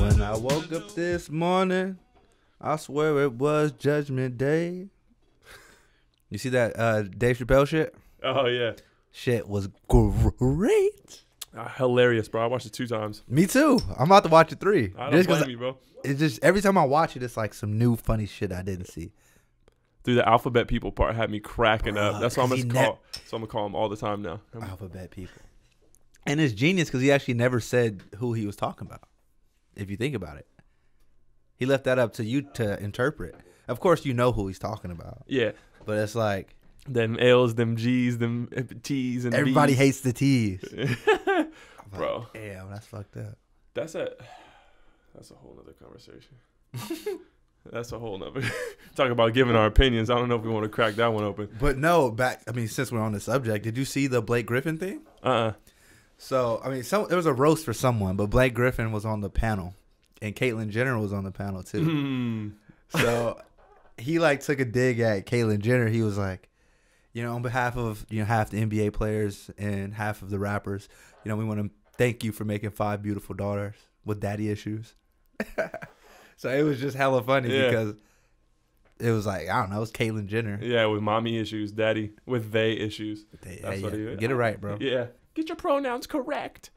When I woke up this morning, I swear it was Judgment Day. You see that uh, Dave Chappelle shit? Oh yeah, Shit was great. Ah, hilarious, bro. I watched it two times. Me too. I'm about to watch it three. I don't Just blame you, bro. It's just every time I watch it, it's like some new funny shit I didn't see. Dude, the alphabet people part had me cracking Bruh, up. That's what I'm 'cause gonna he ne- call. so I'm gonna call him all the time now. Alphabet people. And it's genius because he actually never said who he was talking about. If you think about it, he left that up to you to interpret. Of course, you know who he's talking about, Yeah, but it's like them L's, them G's, them T's, and everybody B's. hates the T's. Bro. damn, that's fucked up. That's a that's a whole other conversation. that's a whole nother talk about giving our opinions. I don't know if we want to crack that one open. But no, back. I mean, since we're on the subject, did you see the Blake Griffin thing? Uh uh So I mean, some there was a roast for someone, but Blake Griffin was on the panel, and Caitlyn Jenner was on the panel too. Hmm. So he like took a dig at Caitlyn Jenner. He was like, you know, on behalf of you know half the NBA players and half of the rappers, you know, we want to thank you for making five beautiful daughters with daddy issues. so it was just hella funny Yeah. because it was like I don't know, it was Caitlyn Jenner. Yeah, with mommy issues, daddy with they issues. They- That's what yeah, he- get it right, bro. Yeah, get your pronouns correct.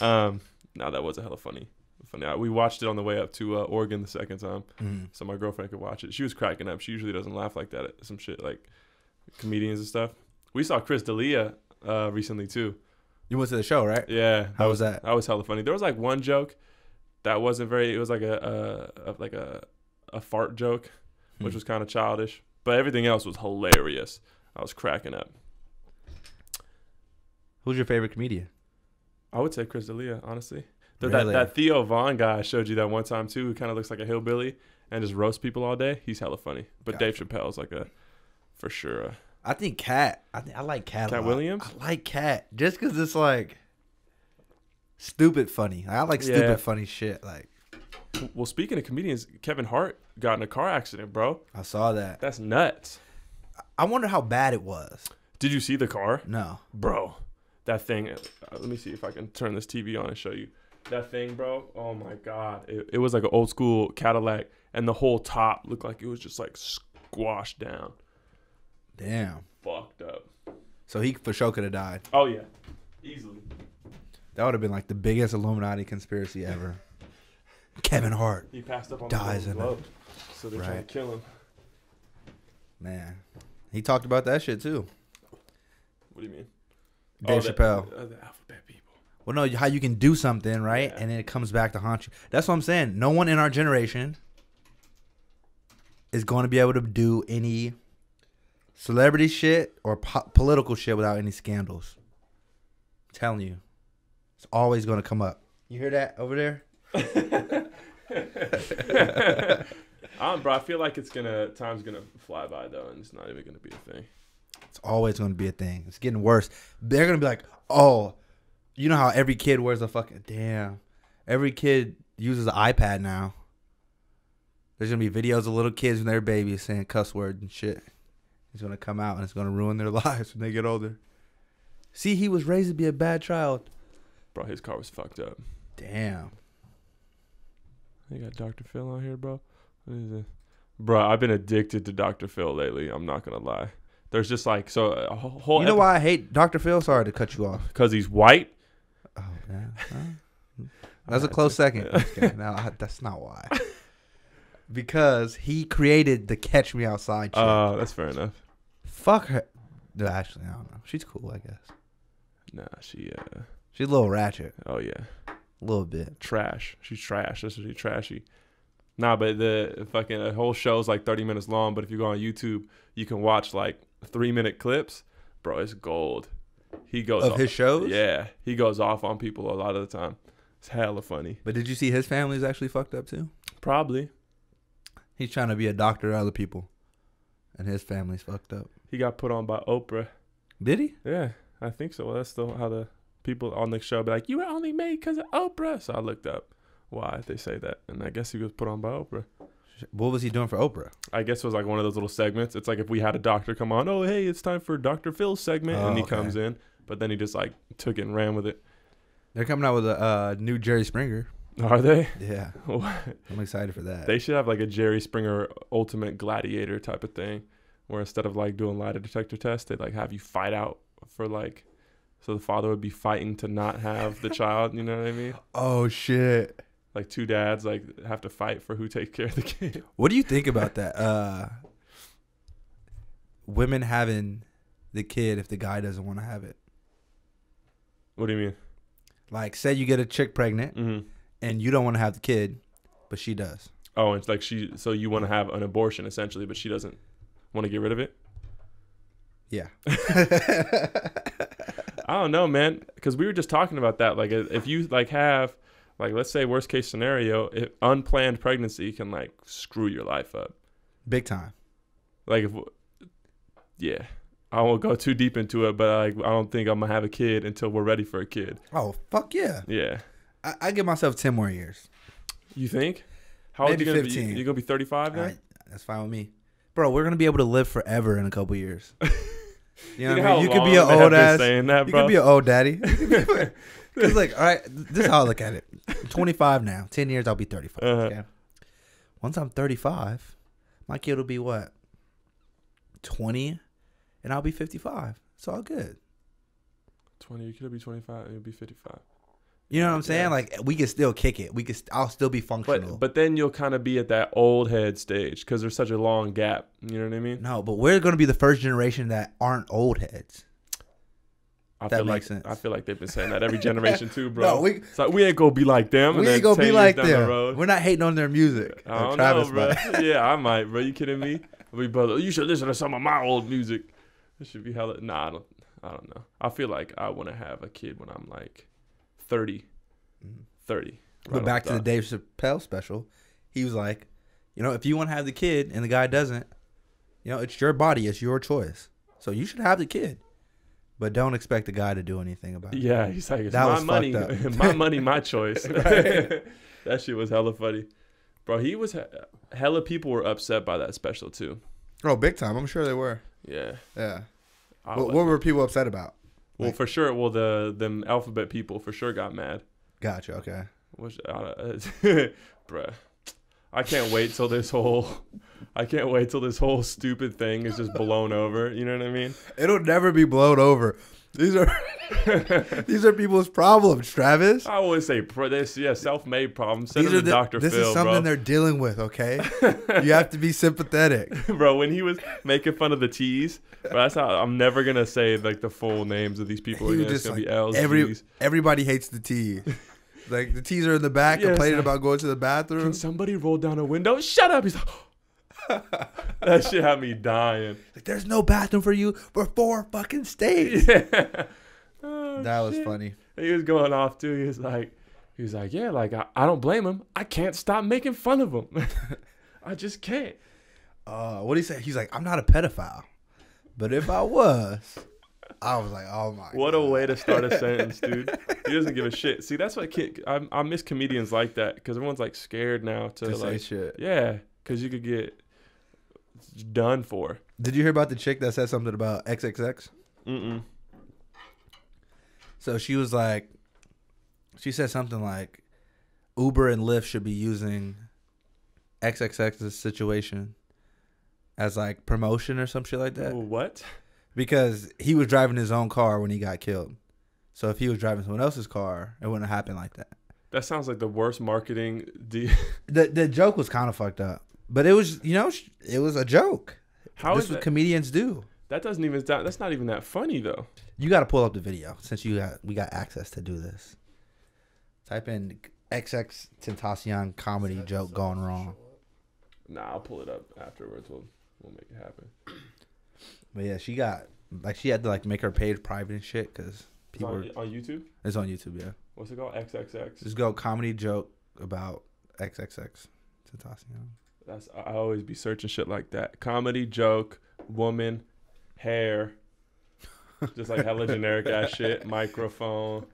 Um, no, that was a hella funny. Funny. I- We watched it on the way up to uh, Oregon the second time, Mhm. so my girlfriend could watch it. She was cracking up. She usually doesn't laugh like that at some shit like comedians and stuff. We saw Chris D'Elia uh, recently too. You went to the show, right? Yeah, How was that? That was hella funny. There was like one joke that wasn't very. It was like a, a, a like a a fart joke, which Hmm. was kind of childish. But everything else was hilarious. I was cracking up. Who's your favorite comedian? I would say Chris D'Elia, honestly. Th- Really? That that Theo Von guy I showed you that one time too, who kind of looks like a hillbilly and just roast people all day. He's hella funny. But Dave Chappelle's like a for sure. A, I think Katt. I think I like Katt. Katt. Williams? I like Katt just because it's like stupid funny. I like stupid Yeah. funny shit. Like well, speaking of comedians, Kevin Hart got in a car accident, bro. I saw that. That's nuts. I wonder how bad it was. Did you see the car? No. bro that thing uh, let me see if i can turn this tv on and show you that thing bro oh my god it, it was like an old school cadillac and the whole top looked like it was just like squashed down Damn. fucked up So he for sure could have died. oh yeah easily That would have been like the biggest Illuminati conspiracy ever. Kevin Hart, he passed up on Dies the in Golden Globe, so they're trying Right. to kill him man. He talked about that shit too. what do you mean Dave oh, the- Chappelle. uh, the alphabet people Well, no, how you can do something right, Yeah. and then it comes back to haunt you. That's what I'm saying. No one in our generation is going to be able to do any celebrity shit or po- political shit without any scandals. I'm telling you, it's always going to come up. You hear that over there? um, bro i feel like it's gonna time's gonna fly by though and it's not even gonna be a thing It's always going to be a thing. It's getting worse. They're going to be like, oh, you know how every kid wears a fucking damn. Every kid uses an iPad now. There's gonna be videos of little kids when they're babies saying cuss words and shit. It's gonna come out and it's gonna ruin their lives when they get older. See, he was raised to be a bad child. Bro his car was fucked up Damn. They got Dr. Phil on here, bro. What is it? Bro, I've been addicted to Dr. Phil lately. I'm not gonna lie. There's just like so a whole You know why I hate Dr. Phil? Sorry to cut you off. Because he's white. Oh man, Huh? that's a close second. Okay, no, I- that's not why. Because he created the Catch Me Outside chick. Uh, that's fair enough. Fuck her. No, actually, I don't know. She's cool, I guess. Nah, she uh, She's a little ratchet, oh yeah, a little bit. trash. She's trash. That's she's trashy. Nah, but the fucking the whole show's like 30 minutes long. But if you go on YouTube, you can watch like three minute clips. Bro, it's gold. He goes Of off- his shows? Yeah, he goes off on people a lot of the time. It's hella funny. But did you see his family's actually fucked up too? Probably. He's trying to be a doctor to other people, and his family's fucked up. He got put on by Oprah. Did he? Yeah, I think so. Well, that's still how the people on the show be like, "You were only made because of Oprah." So I looked up why they say that, and I guess he was put on by Oprah. What was he doing for Oprah? I guess it was like one of those little segments. It's like if we had a doctor come on, oh hey, it's time for Dr. Phil's segment, Oh, and he okay. comes in, but then he just like took it and ran with it. They're coming out with a uh, new Jerry Springer. Are they? Yeah, I'm excited for that. they should have like a Jerry Springer Ultimate Gladiator type of thing, where instead of like doing lie detector tests, they like have you fight out for like, so the father would be fighting to not have the child. You know what I mean? oh shit! Like two dads like have to fight for who takes care of the kid. What do you think about that? Uh, women having the kid if the guy doesn't want to have it. What do you mean? Like, say you get a chick pregnant Mm-hmm. and you don't want to have the kid, but she does. Oh, it's like she. So you want to have an abortion essentially, but she doesn't want to get rid of it. Yeah. I don't know, man, because we were just talking about that. Like, if you like have, like, let's say worst case scenario, if unplanned pregnancy can like screw your life up. Big time. Like, if, yeah, I won't go too deep into it, but like, I don't think I'm gonna have a kid until we're ready for a kid. Oh fuck yeah! Yeah, I, I give myself ten more years. you think? How old Maybe you gonna 15. be? You gonna be 35 now? That's fine with me, bro. We're gonna be able to live forever in a couple years. You know, what I mean? You could be an old ass. saying that, You could be an old daddy. It's like, all right, this is how I look at it. I'm 25 now. 10 years, I'll be 35. Uh-huh. Okay. Once I'm 35, my kid will be what? 20, and I'll be 55. It's all good. 20. You could be 25. and You'll be 55. You know what I'm saying? Yeah. Like we can still kick it. We can. St- I'll still be functional. But but then you'll kind of be at that old head stage because there's such a long gap. You know what I mean? no, but we're gonna be the first generation that aren't old heads. I That feel makes like sense. I feel like they've been saying that every generation too, bro. No, we it's like we ain't gonna be like them. we ain't gonna be like the them. road- We're not hating on their music. I don't Travis know, bro. yeah, I might, bro. You kidding me? We brother, you should listen to some of my old music. It should be hella. Nah, I don't. I don't know. I feel like I want to have a kid when I'm like 30. Mm-hmm. 30. But back to the. Dave Chappelle special, he was like, you know, if you want to have the kid and the guy doesn't, you know, it's your body, it's your choice. So you should have the kid, but don't expect the guy to do anything about it. Yeah, he's like, it's That my was money, my money, my choice. That shit was hella funny, bro. He was hella people were upset by that special too. Oh, big time! I'm sure they were. Yeah. Yeah. What, what were people upset about? Well, like- for sure. Well, the them alphabet people for sure got mad. Gotcha. Okay. Which, uh, bruh, I can't wait till this whole, I can't wait till this whole stupid thing is just blown over. You know what I mean? It'll never be blown over. These are these are people's problems, Travis. I always say, bro, this yeah, self-made problems. Send These are to the, Dr. this Phil, is something bro. they're dealing with. Okay, you have to be sympathetic. bro, when he was making fun of the T's, bro, that's how I'm never gonna say like the full names of these people He again. It's just gonna like, be L's, Every G's. everybody hates the T. Like the T's are in the back it's complaining like- about going to the bathroom. Can somebody roll down a window? Shut up! He's like, that shit had me dying. Like, there's no bathroom for you for four fucking states. Yeah. Oh, That was funny. He was going off too. He was like, he was like, yeah, like I, I don't blame him. I can't stop making fun of him. I just can't. Uh, what do you say? He's like, I'm not a pedophile, but if I was, I was like, oh my. What a way to start a sentence, dude. He doesn't give a shit. See, that's what kid. I, I miss comedians like that because everyone's like scared now to, to say like, shit. yeah, because you could get done for. Did you hear about the chick that said something about XXX? Mm-mm. So she was like, she said something like, Uber and Lyft should be using XXX's situation as like promotion or some shit like that What? because he was driving his own car when he got killed. So if he was driving someone else's car, it wouldn't happen like that. That sounds like the worst marketing. De- The the joke was kind of fucked up, but it was you know it was a joke. How this is what that? comedians do. That doesn't even. That, that's not even that funny though. You got to pull up the video since you got we got access to do this. Type in XX Tentacion comedy joke gone wrong. Nah, I'll pull it up afterwards. We'll we'll make it happen. But yeah, she got like she had to like make her page private and shit because It's people. on, Were, on YouTube. it's on YouTube. Yeah, What's it called? XXX. just go comedy joke about XXX Tentacion. That's I I always be searching shit like that. Comedy joke, woman, hair, just like hella generic ass shit. Microphone.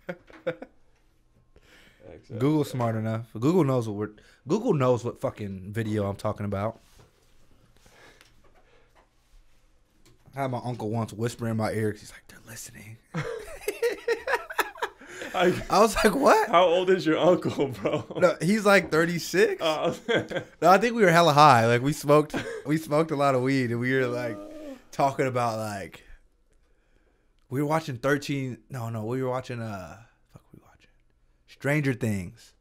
Google's smart enough. Google knows what we're. Google knows what fucking video I'm talking about. I had my uncle once whisper in my ear 'cause he's like, "They're listening." I- I was like, "What?" how old is your uncle, bro? No, he's like 36. Uh, No, I think we were hella high. Like we smoked, we smoked a lot of weed, and we were like talking about like we were watching 13. No, no, we were watching uh, fuck, we watching Stranger Things.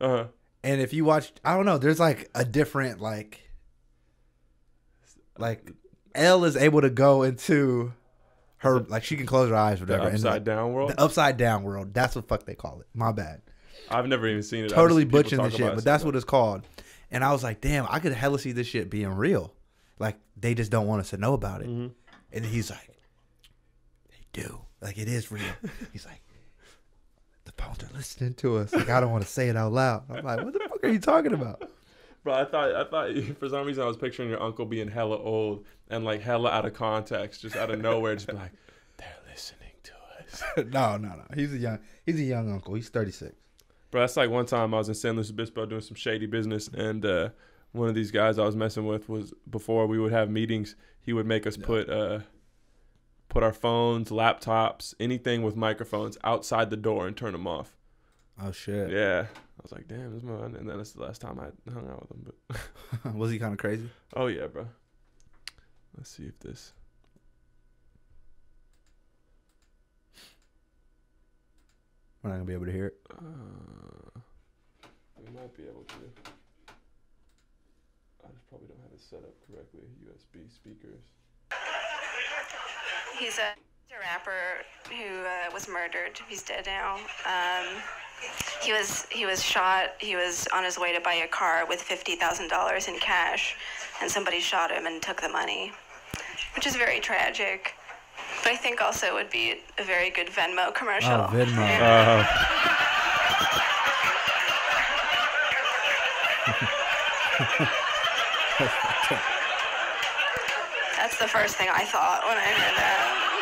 uh, huh. And if you watch, I don't know, there's like a different like, like El is able to go into her like she can close her eyes, or the whatever. and, upside like, down world. The upside down world. That's what fuck they call it. My bad. I've never even seen it. Totally butchering the shit, but that's what it's called. And I was like, damn, I could hella see this shit being real. Like they just don't want us to know about it. Mhm. And he's like, they do. Like it is real. he's like, the phones are listening to us. Like I don't want to say it out loud. I'm like, what the fuck are you talking about? Bro, I thought I thought for some reason I was picturing your uncle being hella old and like hella out of context, just out of nowhere, just be like, they're listening to us. no, no, no. He's a young. He's a young uncle. He's 36. Bro, that's like one time I was in San Luis Obispo doing some shady business, and uh, one of these guys I was messing with was before we would have meetings, he would make us put uh, put our phones, laptops, anything with microphones outside the door and turn them off. Oh shit. Yeah, was like, damn, this man. And then that's the last time I hung out with him. But Was he kind of crazy? oh yeah, bro. Let's see if this. We're not gonna be able to hear it. Uh, we might be able to. I just probably don't have it set up correctly. USB speakers. He's a, he's a rapper who uh, was murdered. He's dead now. Um, he was he was shot. He was on his way to buy a car with fifty thousand dollars in cash, and somebody shot him and took the money, which is very tragic. But I think also it would be a very good Venmo commercial. Oh, Venmo. Uh, That's the first thing I thought when I heard that.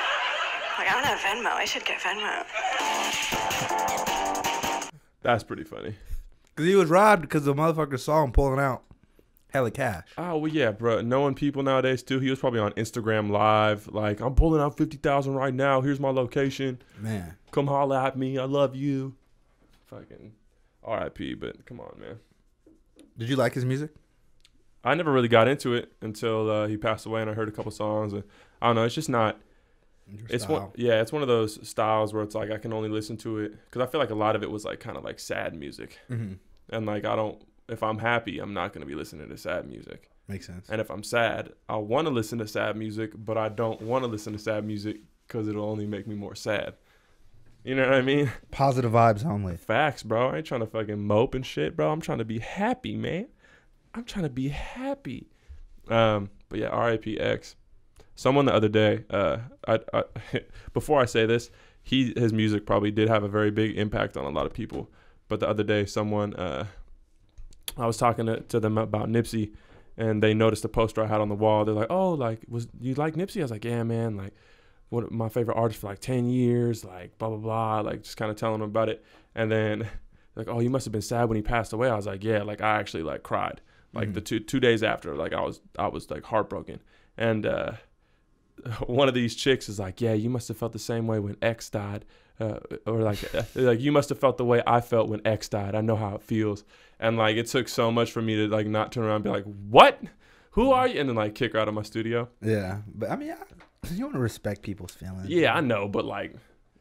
Like I don't have Venmo. I should get Venmo. that's pretty funny. Cause he was robbed because the motherfucker saw him pulling out hella cash. Oh well, yeah, bro. Knowing people nowadays too, he was probably on Instagram Live, like I'm pulling out fifty thousand right now. Here's my location. Man, Come holla at me. I love you. Fucking R.I.P. But come on, man. did you like his music? I never really got into it until uh, he passed away, and I heard a couple songs. And I don't know. It's just not. It's one. Yeah, it's one of those styles where it's like I can only listen to it because I feel like a lot of it was like kind of like sad music, Mhm. and like I don't. If I'm happy, I'm not gonna be listening to sad music. Makes sense. And if I'm sad, I want to listen to sad music, but I don't want to listen to sad music because it'll only make me more sad. You know what I mean? Positive vibes only. Facts, bro. I ain't trying to fucking mope and shit, bro. I'm trying to be happy, man. I'm trying to be happy. Um, but yeah, R.I.P. X. Someone the other day, uh, I, I before I say this, he his music probably did have a very big impact on a lot of people. But the other day, someone, uh, I was talking to, to them about Nipsey, and they noticed a poster I had on the wall. They're like, "Oh, like was you like Nipsey?" I was like, "Yeah, man. Like, of my favorite artist for like ten years. Like, blah blah blah. Like, just kind of telling them about it." And then, like, "Oh, you must have been sad when he passed away." I was like, "Yeah." Like, I actually like cried. Like Mhm. the two two days after, like I was I was like heartbroken. And uh, one of these chicks is like, "Yeah, you must have felt the same way when X died." Uh, or like, like you must have felt the way I felt when X died. I know how it feels, and like it took so much for me to like not turn around and be like, "What? Who are you?" and then like kick her out of my studio. Yeah, but I mean, I, you want to respect people's feelings. Yeah, I know, but like,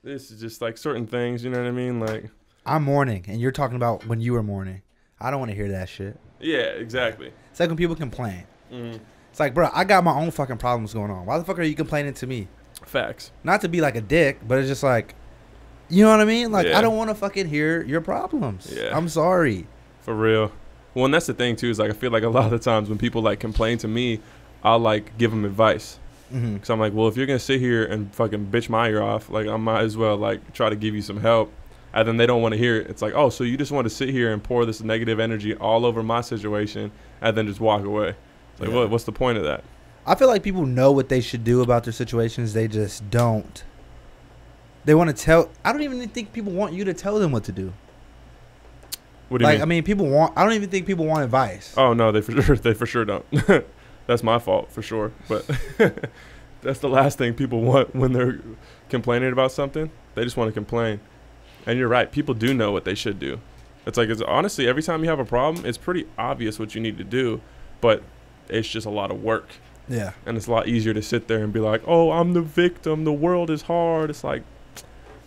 this is just like certain things. You know what I mean? Like, I'm mourning, and you're talking about when you were mourning. I don't want to hear that shit. yeah, exactly. It's like when people complain. Mm, It's like, bro, I got my own fucking problems going on. Why the fuck are you complaining to me? facts. Not to be like a dick, but it's just like, you know what I mean? Like, Yeah. I don't want to fucking hear your problems. Yeah. I'm sorry. For real. Well, and that's the thing too is like I feel like a lot of the times when people like complain to me, I'll like give them advice hmm because I'm like, well, if you're gonna sit here and fucking bitch my ear off, like I might as well like try to give you some help. And then they don't want to hear it. It's like, oh, so you just want to sit here and pour this negative energy all over my situation and then just walk away. Like, Yeah. what, what's the point of that? I feel like people know what they should do about their situations. They just don't They want to tell. I don't even think people want you to tell them what to do. What do you Like mean? I mean, people want. I don't even think people want advice. Oh no, they for sure they for sure don't. that's my fault for sure. But that's the last thing people want when they're complaining about something. They just want to complain. And you're right. People do know what they should do. It's like it's honestly every time you have a problem, it's pretty obvious what you need to do, but it's just a lot of work. Yeah. And it's a lot easier to sit there and be like, "Oh, I'm the victim. The world is hard." It's like,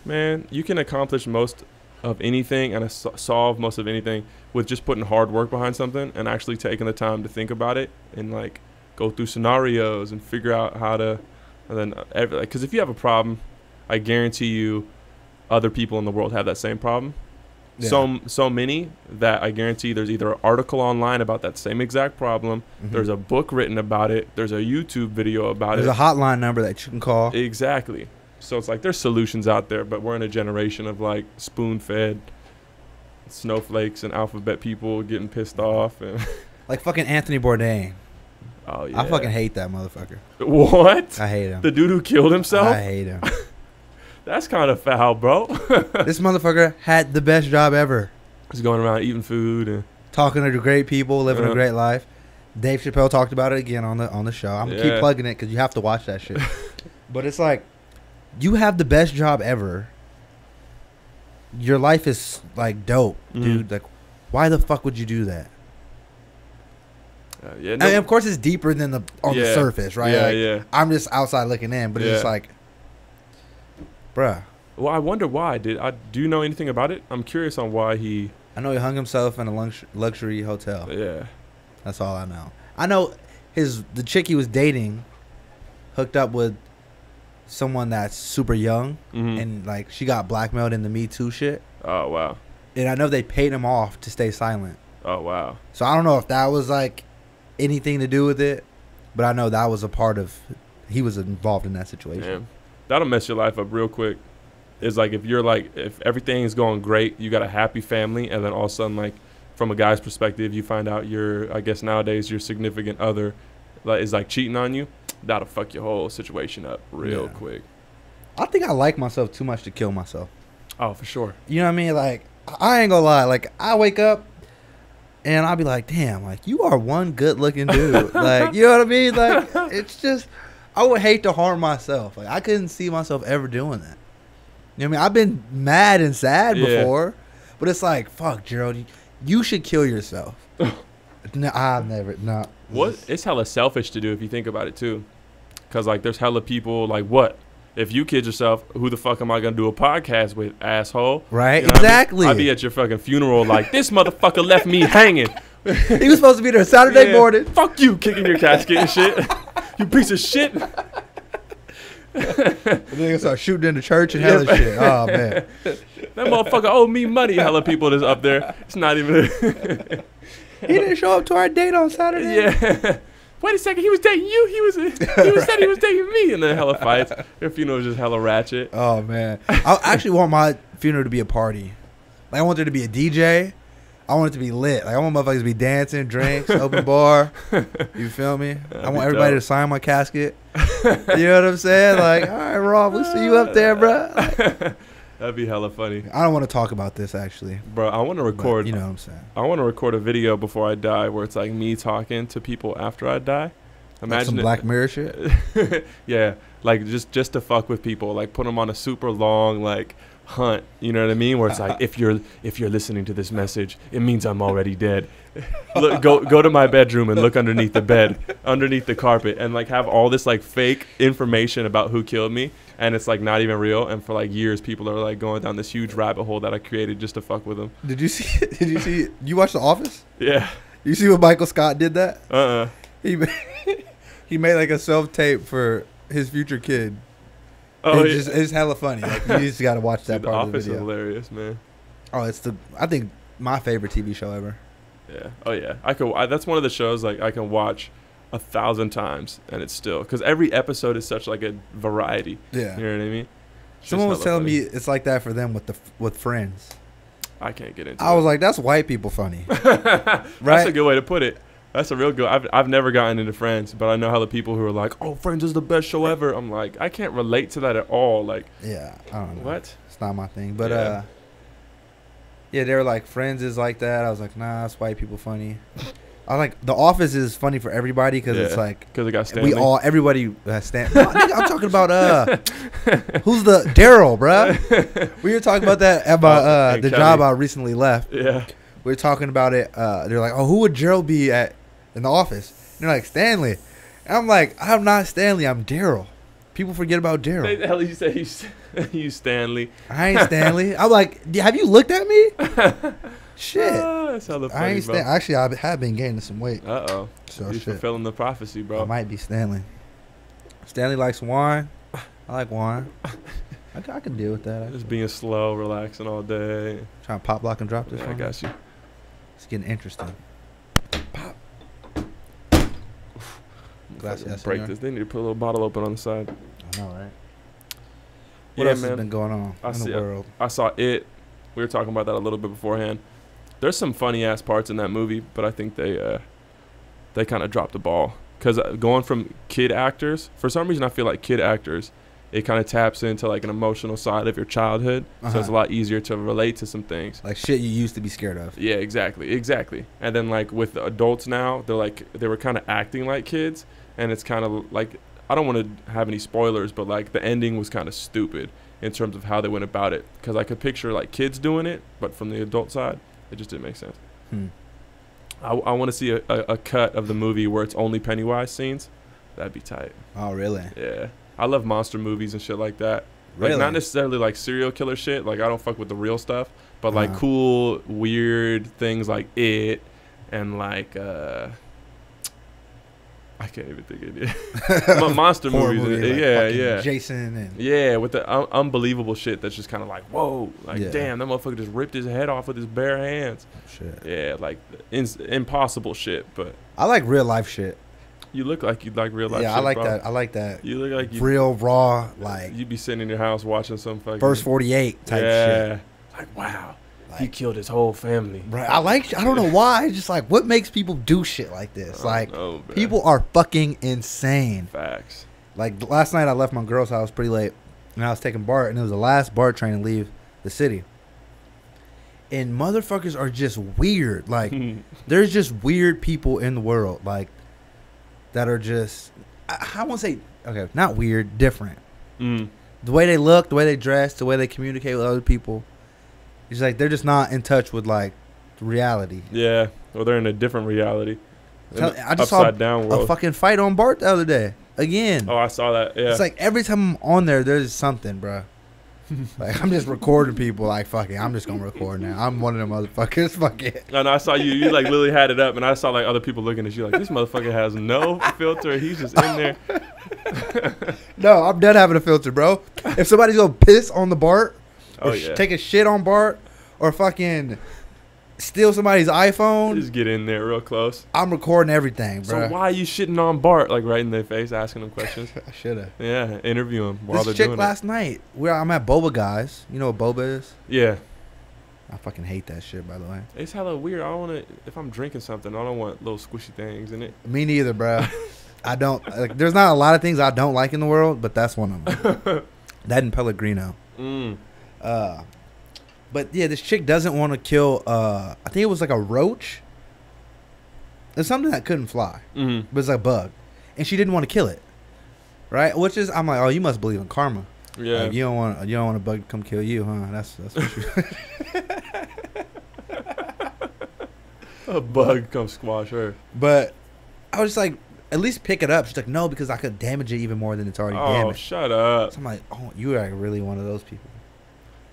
man, you can accomplish most of anything and solve most of anything with just putting hard work behind something and actually taking the time to think about it and like go through scenarios and figure out how to and then uh, every, like, cuz if you have a problem, I guarantee you other people in the world have that same problem. Yeah. So so many that I guarantee there's either an article online about that same exact problem, Mhm. there's a book written about it, there's a YouTube video about There's it. There's a hotline number that you can call. Exactly. So it's like there's solutions out there, but we're in a generation of like spoon fed snowflakes and alphabet people getting pissed off and Like fucking Anthony Bourdain. oh yeah. I fucking hate that motherfucker. What? I hate him. The dude who killed himself? I hate him. That's kind of foul, bro. this motherfucker had the best job ever. He's going around eating food and Talking to great people, living a Uh-huh. great life. Dave Chappelle talked about it again on the on the show. I'm gonna Yeah. keep plugging it because you have to watch that shit. but it's like, you have the best job ever. Your life is like dope, Mhm. dude. Like, why the fuck would you do that? uh, yeah, I mean, of course, it's deeper than the on the surface, right? Yeah, Like, yeah. I'm just outside looking in, but it's just like, bruh. Well, I wonder why. Did I do you know anything about it? I'm curious on why he. I know he hung himself in a lux- luxury hotel. Yeah. That's all I know. I know his the chick he was dating hooked up with someone that's super young Mhm. and like she got blackmailed in the Me Too shit. oh wow. And I know they paid him off to stay silent. Oh wow. So I don't know if that was like anything to do with it, but I know that was a part of he was involved in that situation. Damn. That'll mess your life up real quick. It's like if you're like if everything's going great, you got a happy family, and then all of a sudden, like from a guy's perspective, you find out your I guess nowadays your significant other like is like cheating on you. That'll fuck your whole situation up real Yeah. quick. I think I like myself too much to kill myself. Oh, for sure. You know what I mean? Like I ain't gonna lie. Like I wake up and I'll be like, damn, like you are one good looking dude. like you know what I mean? Like it's just I would hate to harm myself. Like I couldn't see myself ever doing that. You know what I mean? I've been mad and sad Yeah. before, but it's like, fuck, Gerald, you, you should kill yourself. no, I've never. No. What? It's hella selfish to do if you think about it too, because like there's hella people like what. If you kid yourself, who the fuck am I gonna do a podcast with, asshole? Right? You know what I mean? exactly. I'd be at your fucking funeral like this motherfucker left me hanging. he was supposed to be there Saturday Yeah. morning. Fuck you, kicking your casket and shit. you piece of shit. And then they start shooting in the church and hella shit. Oh man. That motherfucker owe me money. Hella people that's up there. It's not even. He didn't show up to our date on Saturday. yeah. Wait a second. He was dating you. He was. He was said he was dating me. And then hella fights. Your funeral was just hella ratchet. Oh man, I actually want my funeral to be a party. Like I want there to be a DJ. I want it to be lit. Like I want motherfuckers to be dancing, drinks, open bar. You feel me? I That'd want everybody dope. to sign my casket. you know what I'm saying? Like, all right, Rob, we'll see you up there, bro. That'd be hella funny, I don't want to talk about this actually. bro. I want to but record. you know what I'm saying? I want to record a video before I die where it's like me talking to people after I die. Like Imagine some it- Black Mirror shit. yeah, like just just to fuck with people, like put them on a super long like hunt. You know what I mean? Where it's like if you're if you're listening to this message, it means I'm already dead. look, go go to my bedroom and look underneath the bed, underneath the carpet, and like have all this like fake information about who killed me, and it's like not even real. And for like years, people are like going down this huge rabbit hole that I created just to fuck with them. Did you see? Did you see? You watch The Office? Yeah. You see what Michael Scott did that? Uh. uh He ma- he made like a self tape for his future kid. Oh, it's yeah. just it's hella funny. Like you just gotta watch that Dude, the part of the Office is video. hilarious, man. Oh, it's the I think my favorite TV show ever. Yeah. Oh yeah. I could. I, that's one of the shows like I can watch a thousand times and it's still because every episode is such like a variety. Yeah. You know what I mean? It's Someone was telling me it's like that for them with the with Friends. I can't get into. I it. was like, that's white people funny. right? That's a good way to put it. That's a real good. I've I've never gotten into Friends, but I know how the people who are like, "Oh, Friends is the best show ever." I'm like, I can't relate to that at all. Like, Yeah, I don't know. what? It's not my thing. But Yeah. uh Yeah, they were like friends is like that. I was like, nah, it's white people funny. I like The Office is funny for everybody because it's like Because it got Stanley. we all everybody uh, nigga, I'm talking about uh, who's the Darryl, bruh? We were talking about that at my Oh, uh the Kelly. job I recently left. yeah. We were talking about it. Uh, they're like, oh, who would Gerald be at in the office? And they're like Stanley. And I'm like, I'm not Stanley. I'm Darryl. People forget about Darryl. the hell you say you, you Stanley? I ain't Stanley. I'm like, have you looked at me? Shit. Ah, that's hella I funny, ain't. Stan- Actually, I have been gaining some weight. Uh oh. So You're shit. fulfilling the prophecy, bro. I might be Stanley. Stanley likes wine. I like wine. I can deal with that. Just being slow, relaxing all day. Trying to pop, lock, and drop this Yeah, I got you. It's getting interesting. Pop. Gracias, break senor. this. They need to put a little bottle open on the side. I know, right? What yeah, else man. has been going on I in see the world? I saw it. We were talking about that a little bit beforehand. There's some funny ass parts in that movie, but I think they uh, they kind of dropped the ball because uh, going from kid actors, for some reason, I feel like kid actors, it kind of taps into like an emotional side of your childhood, so it's a Uh-huh. lot easier to relate to some things. Like shit you used to be scared of. Yeah, exactly, exactly. And then like with the adults now, they're like they were kind of acting like kids, and it's kind of like I don't want to have any spoilers, but like the ending was kind of stupid in terms of how they went about it. Because I could picture like kids doing it, but from the adult side, it just didn't make sense. Hmm. I, I want to see a, a, a cut of the movie where it's only Pennywise scenes. That'd be tight. Oh, really? Yeah, I love monster movies and shit like that. Really? Like not necessarily like serial killer shit. Like I don't fuck with the real stuff, but like Uh-huh. cool, weird things like it and like uh I can't even think of it. Mo- monster movies. movie, like yeah, yeah. Jason and Yeah, with the un- unbelievable shit that's just kind of like, whoa, like Yeah. damn, that motherfucker just ripped his head off with his bare hands. shit. Yeah, like ins- impossible shit. But I like real life shit. you look like you like real life. yeah, shit, I like bro. that. I like that. You look like you real raw like you'd be sitting in your house watching some fucking first 48 type yeah. shit. Like wow, he killed his whole family. right. I like I don't know why. It's just like what makes people do shit like this? Like people are fucking insane. facts. Like last night I left my girl's house pretty late and I was taking BART and it was the last BART train to leave the city. And motherfuckers are just weird. Like there's just weird people in the world like that are just I, I won't say okay, not weird, different. mm. The way they look, the way they dress, the way they communicate with other people. It's like they're just not in touch with like reality. Yeah, or they're in a different reality. Tell- I just saw A fucking fight on BART the other day. Again. oh, I saw that. Yeah. It's like every time I'm on there, there's something, bruh. like I'm just recording people. Like fucking, I'm just gonna record now. I'm one of them motherfuckers. Fuck it. and I saw you. You like literally had it up, and I saw like other people looking at you like this motherfucker has no filter. He's just in there. No, I'm done having a filter, bro. If somebody's gonna piss on the BART oh, or Oh sh- yeah. take a shit on BART or fucking steal somebody's iPhone, Just get in there real close. I'm recording everything, bro. So why are you shitting on Bart? Like right in their face, asking them questions. I should have. yeah, interview him while This they're chick last night, where I'm at Boba Guys. You know what Boba is? Yeah, I fucking hate that shit, by the way. it's hella weird. I don't want to. If I'm drinking something, I don't want little squishy things in it. Me neither, bro. I don't. Like, there's not a lot of things I don't like in the world, but that's one of them. that and Pellegrino. Mm. Uh, but yeah, this chick doesn't want to kill. Uh, I think it was like a roach. It's something that couldn't fly, Mm. but it's like a bug, and she didn't want to kill it. Right? Which is, I'm like, oh, you must believe in karma. Yeah. Like, you don't want you don't want a bug to come kill you, huh? That's that's what you. a bug come squash her. but I was just like, at least pick it up. She's like, no, because I could damage it even more than it's already Oh, damaged. shut up. So I'm like, oh, you are really one of those people.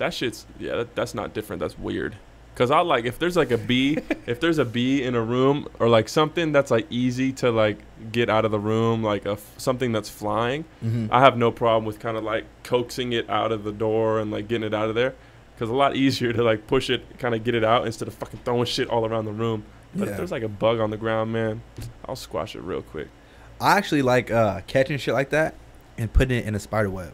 That shit's yeah. That, that's not different. That's weird. Cause I like if there's like a bee, if there's a bee in a room or like something that's like easy to like get out of the room, like a f- something that's flying. Mm-hmm. I have no problem with kind of like coaxing it out of the door and like getting it out of there. Cause a lot easier to like push it, kind of get it out instead of fucking throwing shit all around the room. But Yeah. if there's like a bug on the ground, man, I'll squash it real quick. I actually like uh, catching shit like that and putting it in a spider web.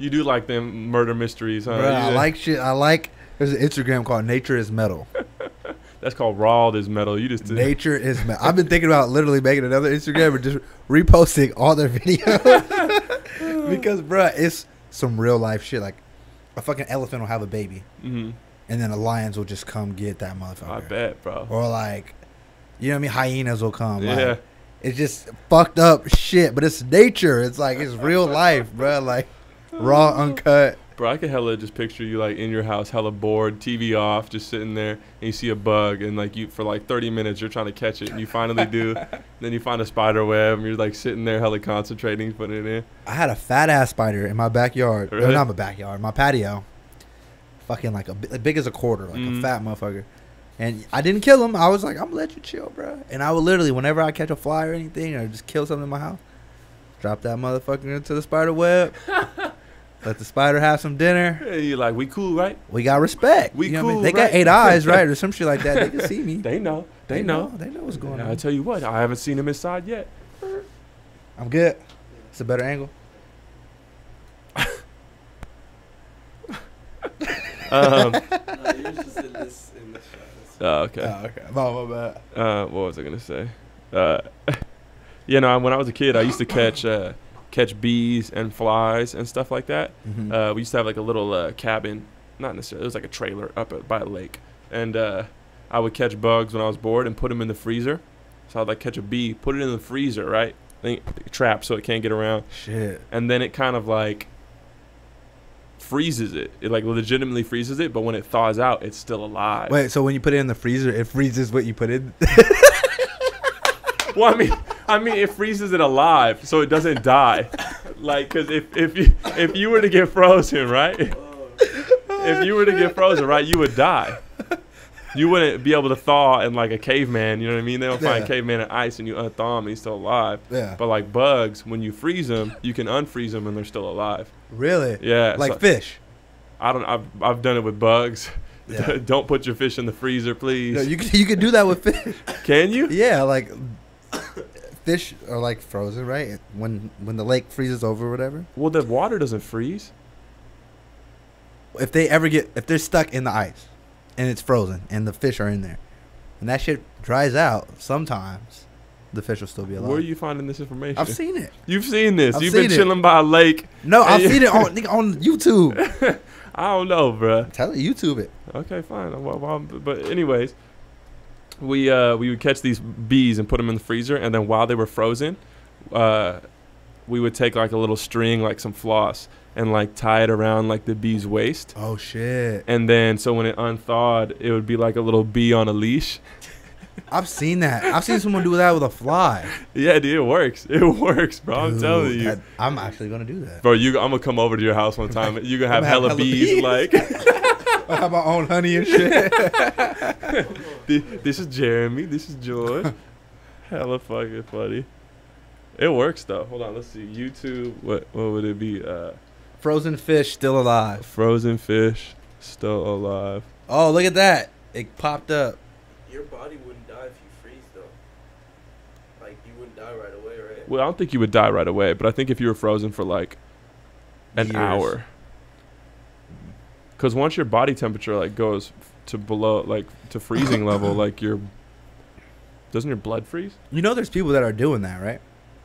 You do like them murder mysteries, huh? Bruh, I like shit. I like. There's an Instagram called Nature is Metal. That's called raw. is metal. You just Nature is. Ma- I've been thinking about literally making another Instagram and just reposting all their videos because, bruh, it's some real life shit. Like a fucking elephant will have a baby, hmm and then the lions will just come get that motherfucker. I bet, bro. Or like, you know what I mean? Hyenas will come. Yeah. Like, it's just fucked up shit, but it's nature. It's like it's real life, bruh. Like raw, uncut. Bro, I could hella just picture you like in your house, hella bored, TV off, just sitting there, and you see a bug, and like you for like 30 minutes, you're trying to catch it, and you finally do. then you find a spider web, and you're like sitting there, hella concentrating, putting it in. I had a fat ass spider in my backyard. Really? not my backyard, my patio. Fucking like a bi- big as a quarter, like Mhm. a fat motherfucker. And I didn't kill him. I was like, I'm gonna let you chill, bro. And I would literally, whenever I catch a fly or anything, or just kill something in my house, drop that motherfucker into the spider web. let the spider have some dinner. Hey, you like, we cool, right? We got respect. We You know what I mean? cool, They got eight eyes, right, or some shit like that. They can see me. They know. They, know. They know what's going I on. I tell you what, I haven't seen him inside yet. I'm good. It's a better angle. Um, No, yours is in this in this shot. oh, okay. Oh, okay. Oh, my bad. uh, what was I gonna say? Uh, you know, when I was a kid, I used to catch uh, catch bees and flies and stuff like that. Mhm. Uh, we used to have like a little uh, cabin, not necessarily, it was like a trailer up at, by a lake, and uh, I would catch bugs when I was bored and put them in the freezer. So I'd like catch a bee, put it in the freezer, right? Trap so it can't get around, Shit. and then it kind of like freezes it. It like legitimately freezes it, but when it thaws out, it's still alive. Wait, so when you put it in the freezer, it freezes what you put in? Well, I mean, I mean, it freezes it alive, so it doesn't die. Like, cause if if you if you were to get frozen, right? If you were to get frozen, right, you would die. You wouldn't be able to thaw in like a caveman. You know what I mean? They don't find Yeah. caveman in ice, and you unthaw him, and he's still alive. yeah. But like bugs, when you freeze them, you can unfreeze them, and they're still alive. Really? Yeah, Like so- fish. I don't. I've I've done it with bugs. Yeah. don't put your fish in the freezer, please. No, you you can do that with fish. can you? yeah, like fish are like frozen, right? When when the lake freezes over or whatever. Well, the water doesn't freeze. If they ever get if they're stuck in the ice and it's frozen and the fish are in there, and that shit dries out, sometimes the fish will still be alive. Where are you finding this information? I've seen it. You've seen this. I've You've been seen it. chilling by a lake. No, I've seen it on nigga, on YouTube. I don't know, bruh. Tell it, YouTube it. Okay, fine. Well, well, but anyways, we uh we would catch these bees and put them in the freezer, and then while they were frozen, uh, we would take like a little string, like some floss, and like tie it around like the bee's waist. Oh shit! And then so when it unthawed, it would be like a little bee on a leash. I've seen that. I've seen someone do that with a fly. Yeah, dude, it works. It works, bro. I'm telling you. that- I'm actually gonna do that. Bro, you, I'm gonna come over to your house one time. You gonna have have hella hella bees, bees. like. I have my own honey and shit. Thi- this is Jeremy. This is George. Hella fucking funny. It works though. Hold on, let's see. YouTube. What what would it be? Uh, Frozen fish still alive. frozen fish still alive. Oh, look at that! It popped up. Your body wouldn't die if you freeze though. Like you wouldn't die right away, right? Well, I don't think you would die right away, but I think if you were frozen for like an Years. hour, because once your body temperature like goes to below like to freezing level, like your doesn't your blood freeze? You know, there's people that are doing that, right?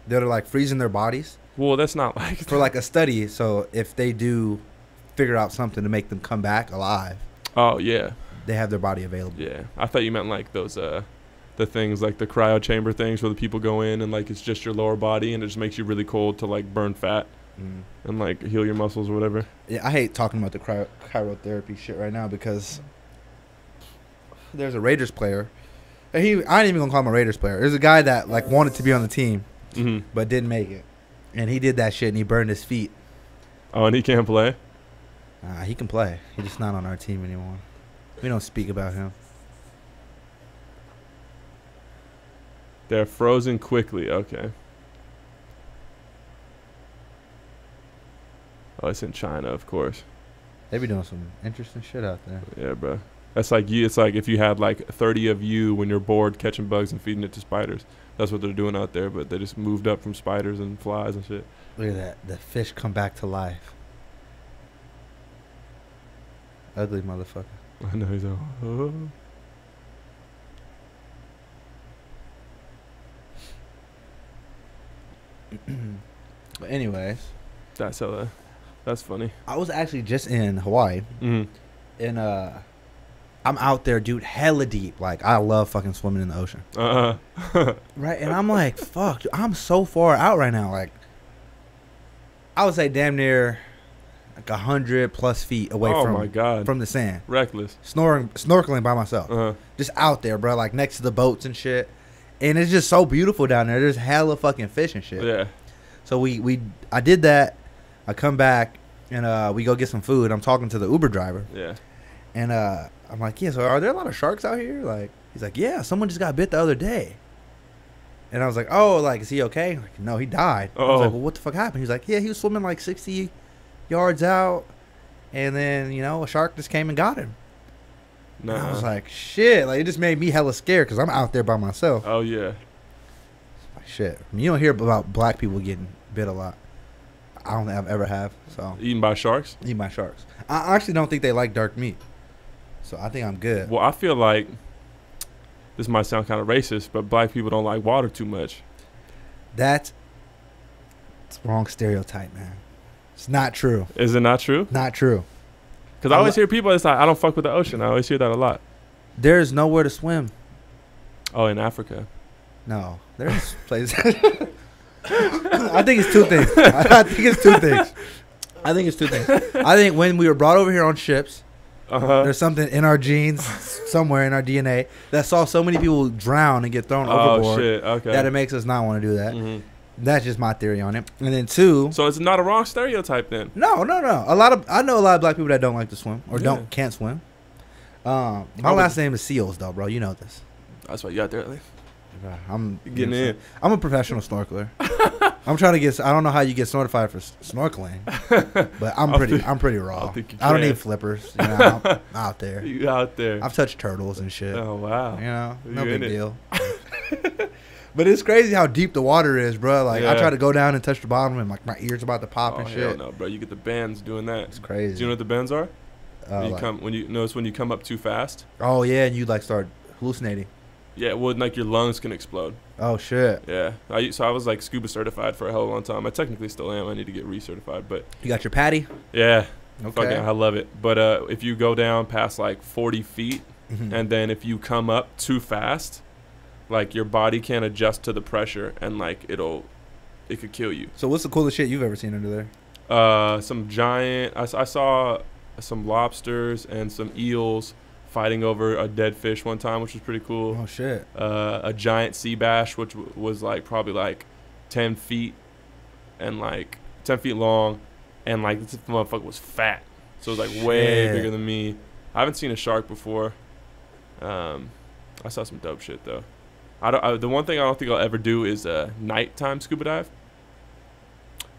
That are like freezing their bodies Well, that's not like for like a study. So if they do figure out something to make them come back alive, Oh yeah, they have their body available. Yeah, I thought you meant like those uh, the things like the cryo chamber things where the people go in and like it's just your lower body and it just makes you really cold to like burn fat Mm. and like heal your muscles or whatever. Yeah, I hate talking about the cryo- cryotherapy shit right now because there's a Raiders player. and He, I ain't even gonna call him a Raiders player. There's a guy that like wanted to be on the team hmm but didn't make it, and he did that shit and he burned his feet. Oh, and he can't play. Uh, he can play. He's just not on our team anymore. We don't speak about him. They're frozen quickly. Okay. Oh, it's in China, of course. They be doing some interesting shit out there. Yeah, bro. That's like you. It's like if you had like 30 of you when you're bored catching bugs and feeding it to spiders. That's what they're doing out there. But they just moved up from spiders and flies and shit. Look at that. The fish come back to life. Ugly motherfucker. I know he's a. But anyways. That's all. that. That's funny. I was actually just in Hawaii, Mm. and uh, I'm out there, dude, hella deep. Like I love fucking swimming in the ocean, Uh. Huh. right? And I'm like, fuck, dude, I'm so far out right now. Like, I would say damn near like a hundred plus feet away oh from my god. from the sand, Reckless. snoring, snorkeling by myself. Uh. just out there, bro, like next to the boats and shit. And it's just so beautiful down there. There's hella fucking fish and shit. Yeah. So we we I did that. I come back and uh we go get some food. I'm talking to the Uber driver Yeah. and uh I'm like, "Yeah, so are there a lot of sharks out here?" Like he's like, "Yeah, someone just got bit the other day." And I was like, "Oh, like is he okay?" Like, "No, he died." I was Oh. like, "Well, what the fuck happened?" He's like, "Yeah, he was swimming like 60 yards out and then, you know, a shark just came and got him." And I was like, "Shit!" Like it just made me hella scared because I'm out there by myself. Oh yeah. Like, shit, I mean, you don't hear about black people getting bit a lot. I don't think I've ever have. So Eaten by sharks. eat by sharks. I actually don't think they like dark meat. So I think I'm good. Well, I feel like this might sound kind of racist, but black people don't like water too much. That's wrong stereotype, man. It's not true. Is it not true? Not true. Because I always hear people. It's like I don't fuck with the ocean. I always hear that a lot. There's nowhere to swim. Oh, in Africa. No, there's places. I think it's two things. I think it's two things. I think it's two things. I think when we were brought over here on ships, Uh huh. there's something in our genes, somewhere in our DNA, that saw so many people drown and get thrown Oh overboard shit. Okay. that it makes us not want to do that. Mhm. That's just my theory on it. And then two, So it's not a wrong stereotype then. no, no, no. A lot of I know a lot of black people that don't like to swim or Yeah. don't can't swim. Um, my last name is Seals, though, bro. You know this. That's why you out there. Like, I'm You getting in. I'm a professional snorkeler. I'm trying to get. I don't know how you get certified for snorkeling, but I'm pretty. think- I'm pretty raw. I'll think you I don't need flippers. You know, I'm out there. you out there. I've touched turtles and shit. Oh wow. You know, no You big it. deal. but it's crazy how deep the water is, bro. Like I try to go down and touch the bottom, and like my ears about to pop Oh and shit. no, bro. You get the bends doing that. It's crazy. Do you know what the bends are? Uh, when you like- come when you notice when you come up too fast. oh yeah, and you like start hallucinating. Yeah, well, like your lungs can explode. Oh shit! Yeah, I so I was like scuba certified for a hell of a long time. I technically still am. I need to get recertified, but You got your PADI. yeah, Okay. fucking, I love it. But uh, if you go down past like 40 feet, Mhm. and then if you come up too fast, like your body can't adjust to the pressure, and like it'll, it could kill you. so what's the coolest shit you've ever seen under there? Uh, some giant. I saw some lobsters and some eels fighting over a dead fish one time, which was pretty cool. Oh shit! uh, a giant sea bass, which w- was like probably like 10 feet and like 10 feet long, and like this motherfucker was fat, so it was like way bigger than me. I haven't seen a shark before. Um, I saw some dope shit though. I don't. I, the one thing I don't think I'll ever do is a nighttime scuba dive.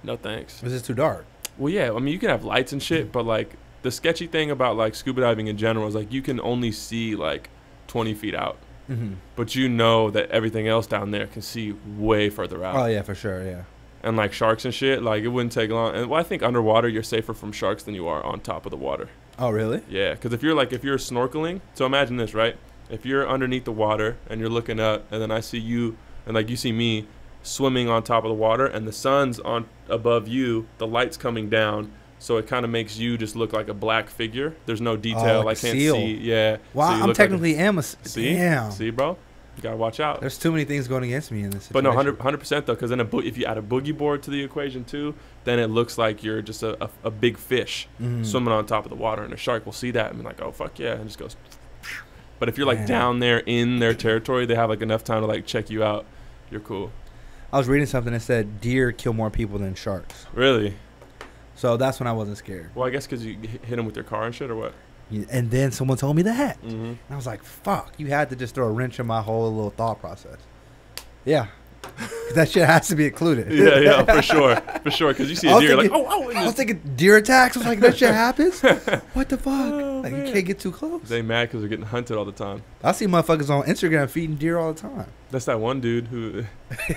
No thanks. This is too dark. Well, yeah. I mean, you can have lights and shit, but like the sketchy thing about like scuba diving in general is like you can only see like 20 feet out Mm-hmm. but you know that everything else down there can see way further out. Oh yeah, for sure. Yeah. And like sharks and shit, like it wouldn't take long. And well, I think underwater you're safer from sharks than you are on top of the water. Oh really? Yeah, because if you're like if you're snorkeling, so imagine this, right? If you're underneath the water and you're looking up, and then I see you, and like you see me swimming on top of the water, and the sun's on above you, the light's coming down, so it kind of makes you just look like a black figure. There's no detail. like I can't seal. see. Yeah. Well, so I'm look like a- technically am a. see. Damn. See, bro. You gotta watch out. There's too many things going against me in this. But no, 100 percent though, because then a bo- if you add a boogie board to the equation too, then it looks like you're just a, a, a big fish Mhm. swimming on top of the water, and a shark will see that and be like, "Oh fuck yeah!" and just goes. But if you're like Man. down there in their territory, they have like enough time to like check you out. You're cool. I was reading something that said deer kill more people than sharks. Really? So that's when I wasn't scared. Well, I guess because you hit them with your car and shit, or what? And then someone told me that. Mm-hmm. And I was like, fuck, you had to just throw a wrench in my whole little thought process. Yeah. that shit has to be included. Yeah, yeah, for sure, for sure. Because you see a deer, like, oh, oh, I was thinking deer attacks. I was like, that shit happens? What the fuck? Oh, like, you can't get too close. they mad because they're getting hunted all the time. I see motherfuckers on Instagram feeding deer all the time. That's that one dude who,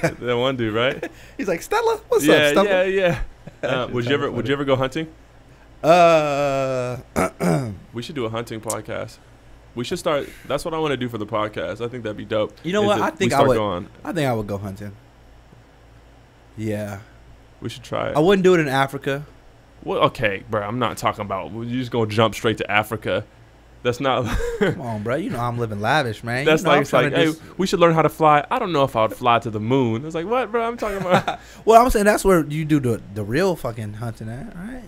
that one dude, right? He's like, Stella, what's yeah, up, Stella? yeah, yeah. That Uh, would you ever? Would you ever go hunting? Uh, We should do a hunting podcast. We should start. That's what I want to do for the podcast. I think that'd be dope. You know what? I think I would- Going, I think I would go hunting. Yeah, We should try it. I wouldn't do it in Africa. Well, okay, bro. I'm not talking about. You just gonna jump straight to Africa. That's not. Come on, bro. You know I'm living lavish, man. that's you know like it's like, hey, s- we should learn how to fly. I don't know if I would fly to the moon. It's like, what, bro? I'm talking about. Well, I'm saying that's where you do the the real fucking hunting at, right?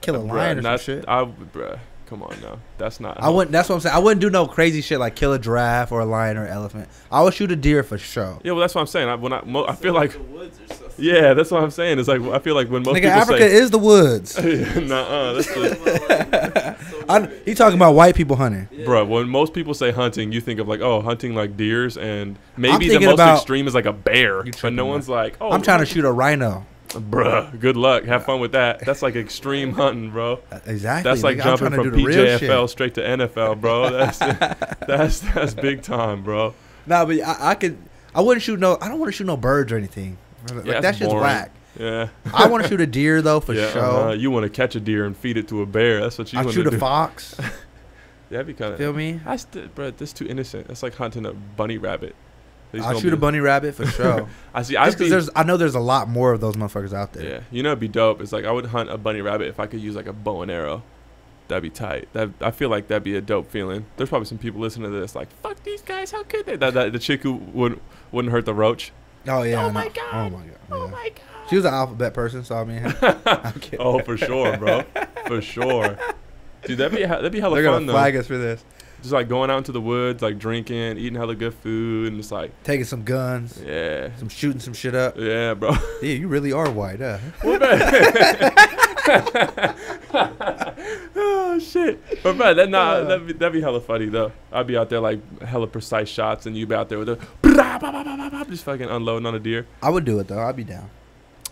Kill a Bruh, lion or some not- shit. I, bruh, come on now. That's not. I wouldn't. That's what I'm saying. I wouldn't do no crazy shit like kill a giraffe or a lion or elephant. I would shoot a deer for sure. Yeah, well, that's what I'm saying. I, when I, mo- I feel like, the woods or something. yeah, that's what I'm saying. It's like I feel like when most Nigga, people Africa say, is the woods. Nuh-uh, that's the, I, he talking about white people hunting. Bro, when most people say hunting, you think of like, oh, hunting like deers, and maybe the most about- extreme is like a bear. But no one's like, oh, I'm trying to shoot a rhino. Bruh, good luck. Have fun with that. That's like extreme hunting, bro. Uh, Exactly. That's like nigga. Jumping from do PJFL straight to NFL, bro. That's that's that's big time, bro. Nah, but I, I could. I wouldn't shoot no. I don't want to shoot no birds or anything. Like, Yeah, that that's shit's boring. whack. Yeah. I want to shoot a deer though for yeah, sure. uh-huh. You want to catch a deer and feed it to a bear. That's what you do. I want shoot a fox. That'd be kind of. Feel me? I st- bro, that's too innocent. That's like hunting a bunny rabbit. I'll shoot a bunny rabbit for sure. I see. Be, because there's, I know there's a lot more of those motherfuckers out there. Yeah, you know it'd be dope. It's like I would hunt a bunny rabbit if I could use like a bow and arrow. That'd be tight. That I feel like that'd be a dope feeling. There's probably some people listening to this like, "Fuck these guys! How could they?" That, that the chick who wouldn't wouldn't hurt the roach. Oh yeah. Oh I my. God. Oh my god. Oh yeah. my god! She was an alphabet person, so I mean, I'm kidding. Oh, for sure, bro. For sure. Dude, that'd be that'd be hella they're fun gonna though. flag us for this. Just like going out into the woods, like drinking, eating hella good food, and just like, Taking some guns, yeah, some shooting some shit up. yeah, bro. Yeah, you really are white, huh? Bad? oh shit! But bro, that nah, that'd be, that'd be hella funny though. I'd be out there like hella precise shots, and you'd be out there with a just fucking unloading on a deer. I would do it though. I'd be down.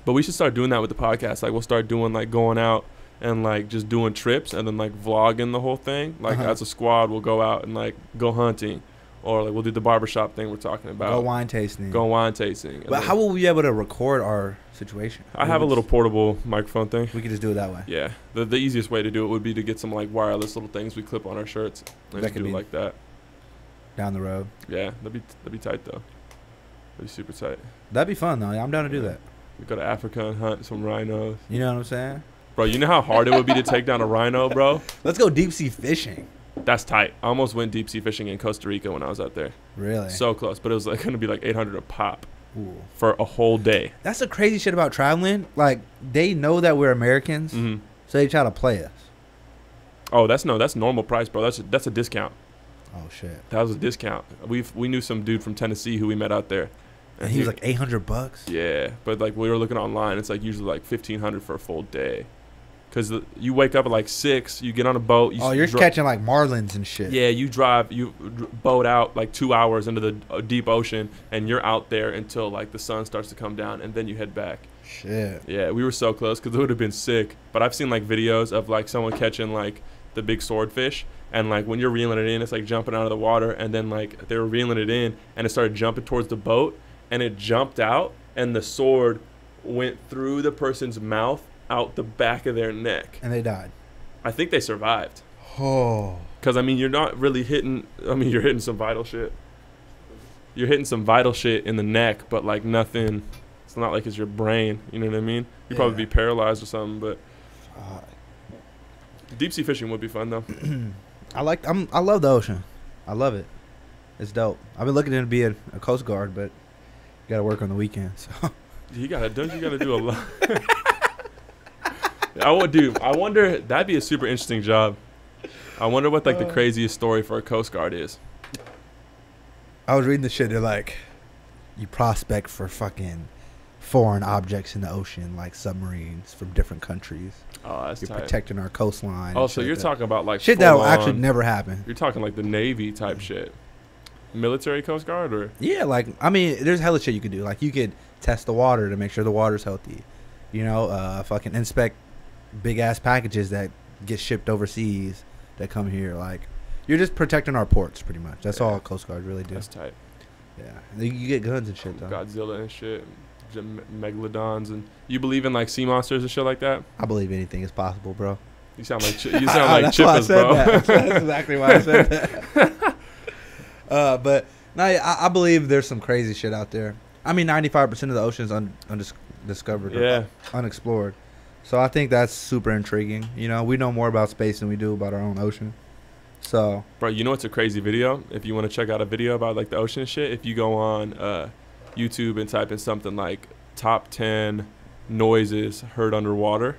But we should start doing that with the podcast. Like we'll start doing like going out and like just doing trips and then like vlogging the whole thing. Like Uh-huh. as a squad, we'll go out and like go hunting, or like we'll do the barbershop thing we're talking about. Go wine tasting. Go wine tasting. But how will we be able to record our situation? I have a little portable microphone thing. We could just do it that way. Yeah, the the easiest way to do it would be to get some like wireless little things we clip on our shirts and That just do it like that. Down the road. Yeah, that'd be that'd be tight though. That'd be super tight. That'd be fun though. I'm down to do that. We go to Africa and hunt some rhinos, You know what I'm saying? Bro. You know how hard it would be to take down a rhino, bro. Let's go deep sea fishing. That's tight. I almost went deep sea fishing in Costa Rica when I was out there. Really? So close, but it was like gonna be like 800 a pop Ooh. for a whole day. That's the crazy shit about traveling. Like they know that we're Americans, hmm so they try to play us. Oh, that's no, that's normal price, bro. That's a, that's a discount. Oh shit! That was a discount. We we knew some dude from Tennessee who we met out there, And he was like 800 bucks. Yeah, but like we were looking online, it's like usually like fifteen hundred for a full day, because you wake up at like six, you get on a boat. You oh, you're dri- catching like marlins and shit. Yeah, you drive, you boat out like two hours into the uh, deep ocean, and you're out there until like the sun starts to come down, and then you head back. Shit. Yeah, we were so close because it would have been sick. But I've seen like videos of like someone catching like the big swordfish, and like when you're reeling it in, it's like jumping out of the water, and then like they were reeling it in, and it started jumping towards the boat, and it jumped out, and the sword went through the person's mouth out the back of their neck. And they died. I think they survived. Oh. Cause I mean, you're not really hitting. I mean, you're hitting some vital shit. You're hitting some vital shit in the neck, but like nothing. It's not like it's your brain. You know what I mean? You'd probably be paralyzed or something. But Uh, deep sea fishing would be fun though. I like. I'm. I love the ocean. I love it. It's dope. I've been looking into being a coast guard, but got to work on the weekends. So. You gotta, don't you gotta do a lot? I would do. I wonder. That'd be a super interesting job. I wonder what like the Uh. craziest story for a coast guard is. I was reading the shit. They're like, you prospect for fucking foreign objects in the ocean, like submarines from different countries. Oh, that's You're tight. protecting our coastline. and Oh, so you're like talking about like shit that'll full actually never happen. You're talking like the Navy type shit. Military Coast Guard or Yeah, like I mean, there's hella shit you could do. Like you could test the water to make sure the water's healthy. You know, uh, fucking inspect big ass packages that get shipped overseas that come here. Like you're just protecting our ports, pretty much. That's Yeah. all Coast Guard really do. that's tight. Yeah, you get guns and shit though. Godzilla and shit, megalodons, and you believe in like sea monsters and shit like that. I believe anything is possible, bro. You sound like Chi- you sound like Chippers, bro. that. That's exactly why I said that. uh, but no, I, I believe there's some crazy shit out there. I mean, 95% of the ocean's un, undis- undiscovered, or Yeah, unexplored. So I think that's super intriguing. You know, we know more about space than we do about our own ocean. So bro. You know what's a crazy video? If you want to check out a video about like the ocean shit, if you go on uh, YouTube and type in something like top ten noises heard underwater,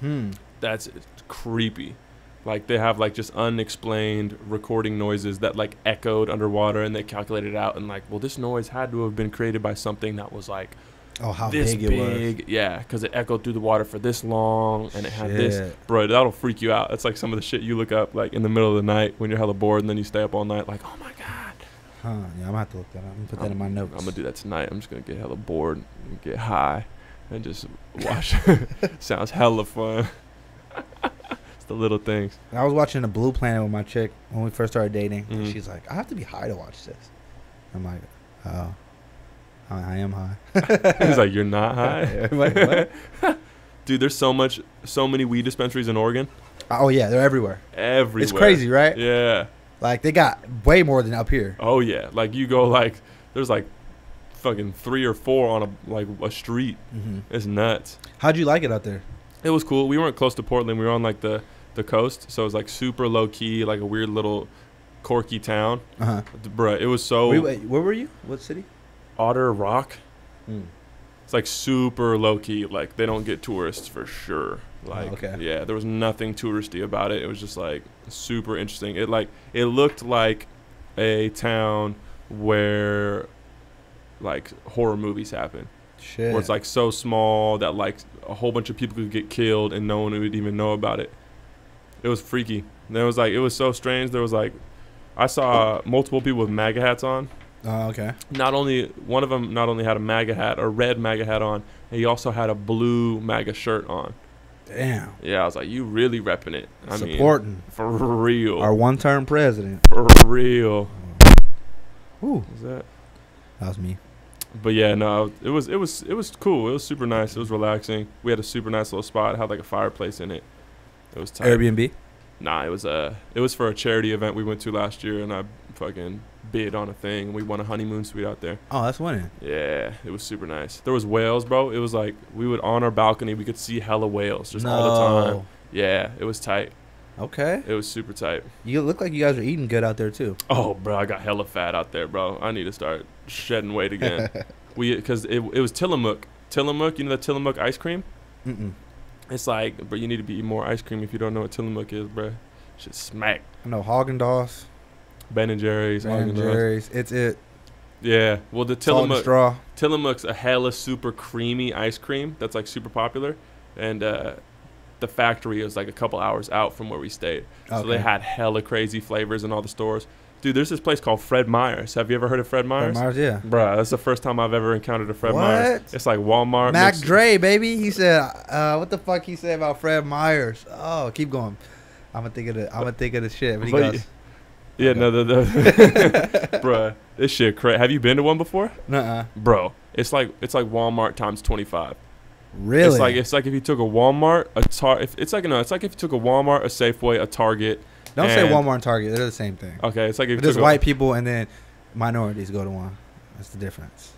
hmm. that's creepy. Like they have like just unexplained recording noises that like echoed underwater, and they calculated it out and like, well, this noise had to have been created by something that was like Oh, how this big, big, it was. yeah, because it echoed through the water for this long, and it had this, bro. That'll freak you out. It's like some of the shit you look up like in the middle of the night when you're hella bored, and then you stay up all night, like, oh my god. Huh? Yeah, I'm gonna have to look that up. I'm gonna put that in my notes. I'm gonna do that tonight. I'm just gonna get hella bored, and get high, and just watch. Sounds hella fun. it's the little things. I was watching the Blue Planet with my chick when we first started dating. and Mhm. She's like, I have to be high to watch this. I'm like, oh, I am high. He's like, you're not high, I'm like, what? dude. There's so much, so many weed dispensaries in Oregon. oh yeah, they're everywhere. Everywhere. It's crazy, right? Yeah. Like they got way more than up here. Oh yeah, like you go like there's like fucking three or four on a like a street. hmm It's nuts. How'd you like it out there? It was cool. We weren't close to Portland. We were on like the the coast, so it was like super low key, like a weird little corky town. Uh huh. Bruh, it was so Wait, wait, where were you? What city? Otter Rock. Mm. It's like super low key. Like they don't get tourists for sure. Like okay. yeah, there was nothing touristy about it. It was just like super interesting. It like it looked like a town where like horror movies happen. Shit. where it's like so small that like a whole bunch of people could get killed and no one would even know about it. It was freaky. There was like it was so strange. There was like I saw multiple people with MAGA hats on. Oh, okay. Not only one of them not only had a MAGA hat, a red MAGA hat on, and he also had a blue MAGA shirt on. Damn. Yeah, I was like, you really repping it. I mean, Supporting for real, our one-term president. for real. Ooh, Is that? that was me. But yeah, no, it was it was it was cool. It was super nice. It was relaxing. We had a super nice little spot. It had like a fireplace in it. It was tight. Airbnb. Nah, it was uh it was for a charity event we went to last year, and I fucking bid on a thing. We won a honeymoon suite out there. Oh, that's winning. Yeah, it was super nice. There was whales, bro. It was like we would on our balcony, we could see hella whales just all the time. Yeah, it was tight. Okay. It was super tight. You look like you guys are eating good out there too. Oh, bro, I got hella fat out there, bro. I need to start shedding weight again. we because it, it was Tillamook. Tillamook, you know the Tillamook ice cream? Mm-mm. It's like, but you need to be eating more ice cream if you don't know what Tillamook is, bro. Shit smack. I know Haagen Dazs, Ben and Jerry's. Ben and Jerry's. It's it. Yeah. Well, the Tillamook straw. Tillamook's a hella super creamy ice cream that's like super popular, and uh, the factory is like a couple hours out from where we stayed. So they had hella crazy flavors in all the stores. Dude, there's this place called Fred Meyer's. Have you ever heard of Fred Fred Meyer's? Myers, yeah. Bruh, that's the first time I've ever encountered a Fred Meyer's. What? It's like Walmart. Mac mixed- Dre, baby. He said, uh, "What the fuck he said about Fred Meyer's?" Oh, keep going. I'm gonna think of the. I'm gonna think of the shit. But he But- goes, Yeah, no, the, the bruh, this shit crazy. Have you been to one before, "Nuh-uh." bro? It's like it's like Walmart times twenty five. Really? It's like it's like if you took a Walmart, a tar. If, it's like no, it's like if you took a Walmart, a Safeway, a Target. Don't say Walmart and Target. They're the same thing. Okay, it's like if there's white people and then minorities go to one. That's the difference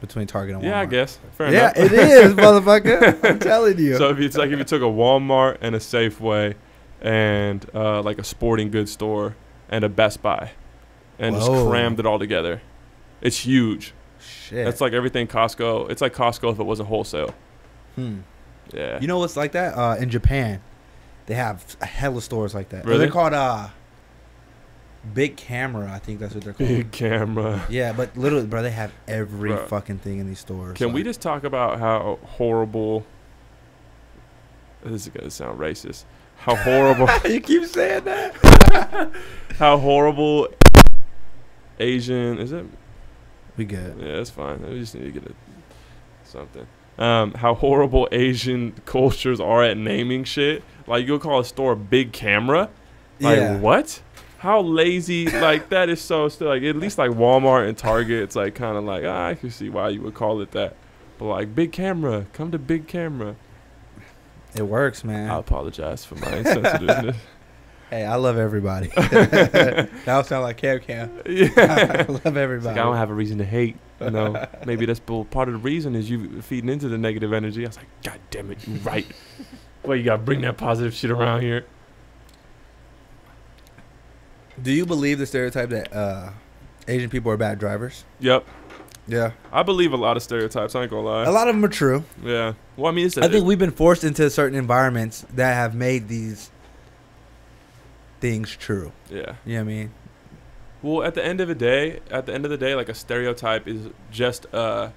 between Target and Walmart. yeah, I guess. Fair yeah, enough. it is, motherfucker. I'm telling you. so if it's like if you took a Walmart and a Safeway, and uh, like a sporting goods store and a Best Buy, and Whoa. just crammed it all together, it's huge. Shit. That's like everything Costco. It's like Costco if it wasn't wholesale. hmm. Yeah. You know what's like that? Uh, in Japan, they have a hella stores like that. Really? They're called uh, Big Camera. I think that's what they're called. Big camera. Yeah, but literally, bro, they have every Bruh. fucking thing in these stores. Can we just talk about how horrible? This is gonna sound racist. How horrible! you keep saying that. how horrible! Asian is it? We good. Yeah, that's fine. We just need to get a, something. Um, how horrible Asian cultures are at naming shit. Like you'll call a store Big Camera. Like yeah. what? How lazy? like that is so still like at least like Walmart and Target. It's like kind of like ah, I can see why you would call it that. But like Big Camera, come to Big Camera. It works, man. I apologize for my insensitiveness. hey, I love everybody. that would sound like Cam Cam. Yeah, I yeah. love It's everybody. like I don't have a reason to hate. You know, maybe that's part of the reason is you feeding into the negative energy. I was like, God damn it, you're right. well, you gotta bring that positive shit around here. Do you believe the stereotype that uh, Asian people are bad drivers? Yep, Yeah. I believe a lot of stereotypes. I ain't gonna lie. A lot of them are true. Yeah. Well, I mean, it's a, I think we've been forced into certain environments that have made these things true. yeah. You know what I mean? Well, at the end of the day, at the end of the day, like a stereotype is just a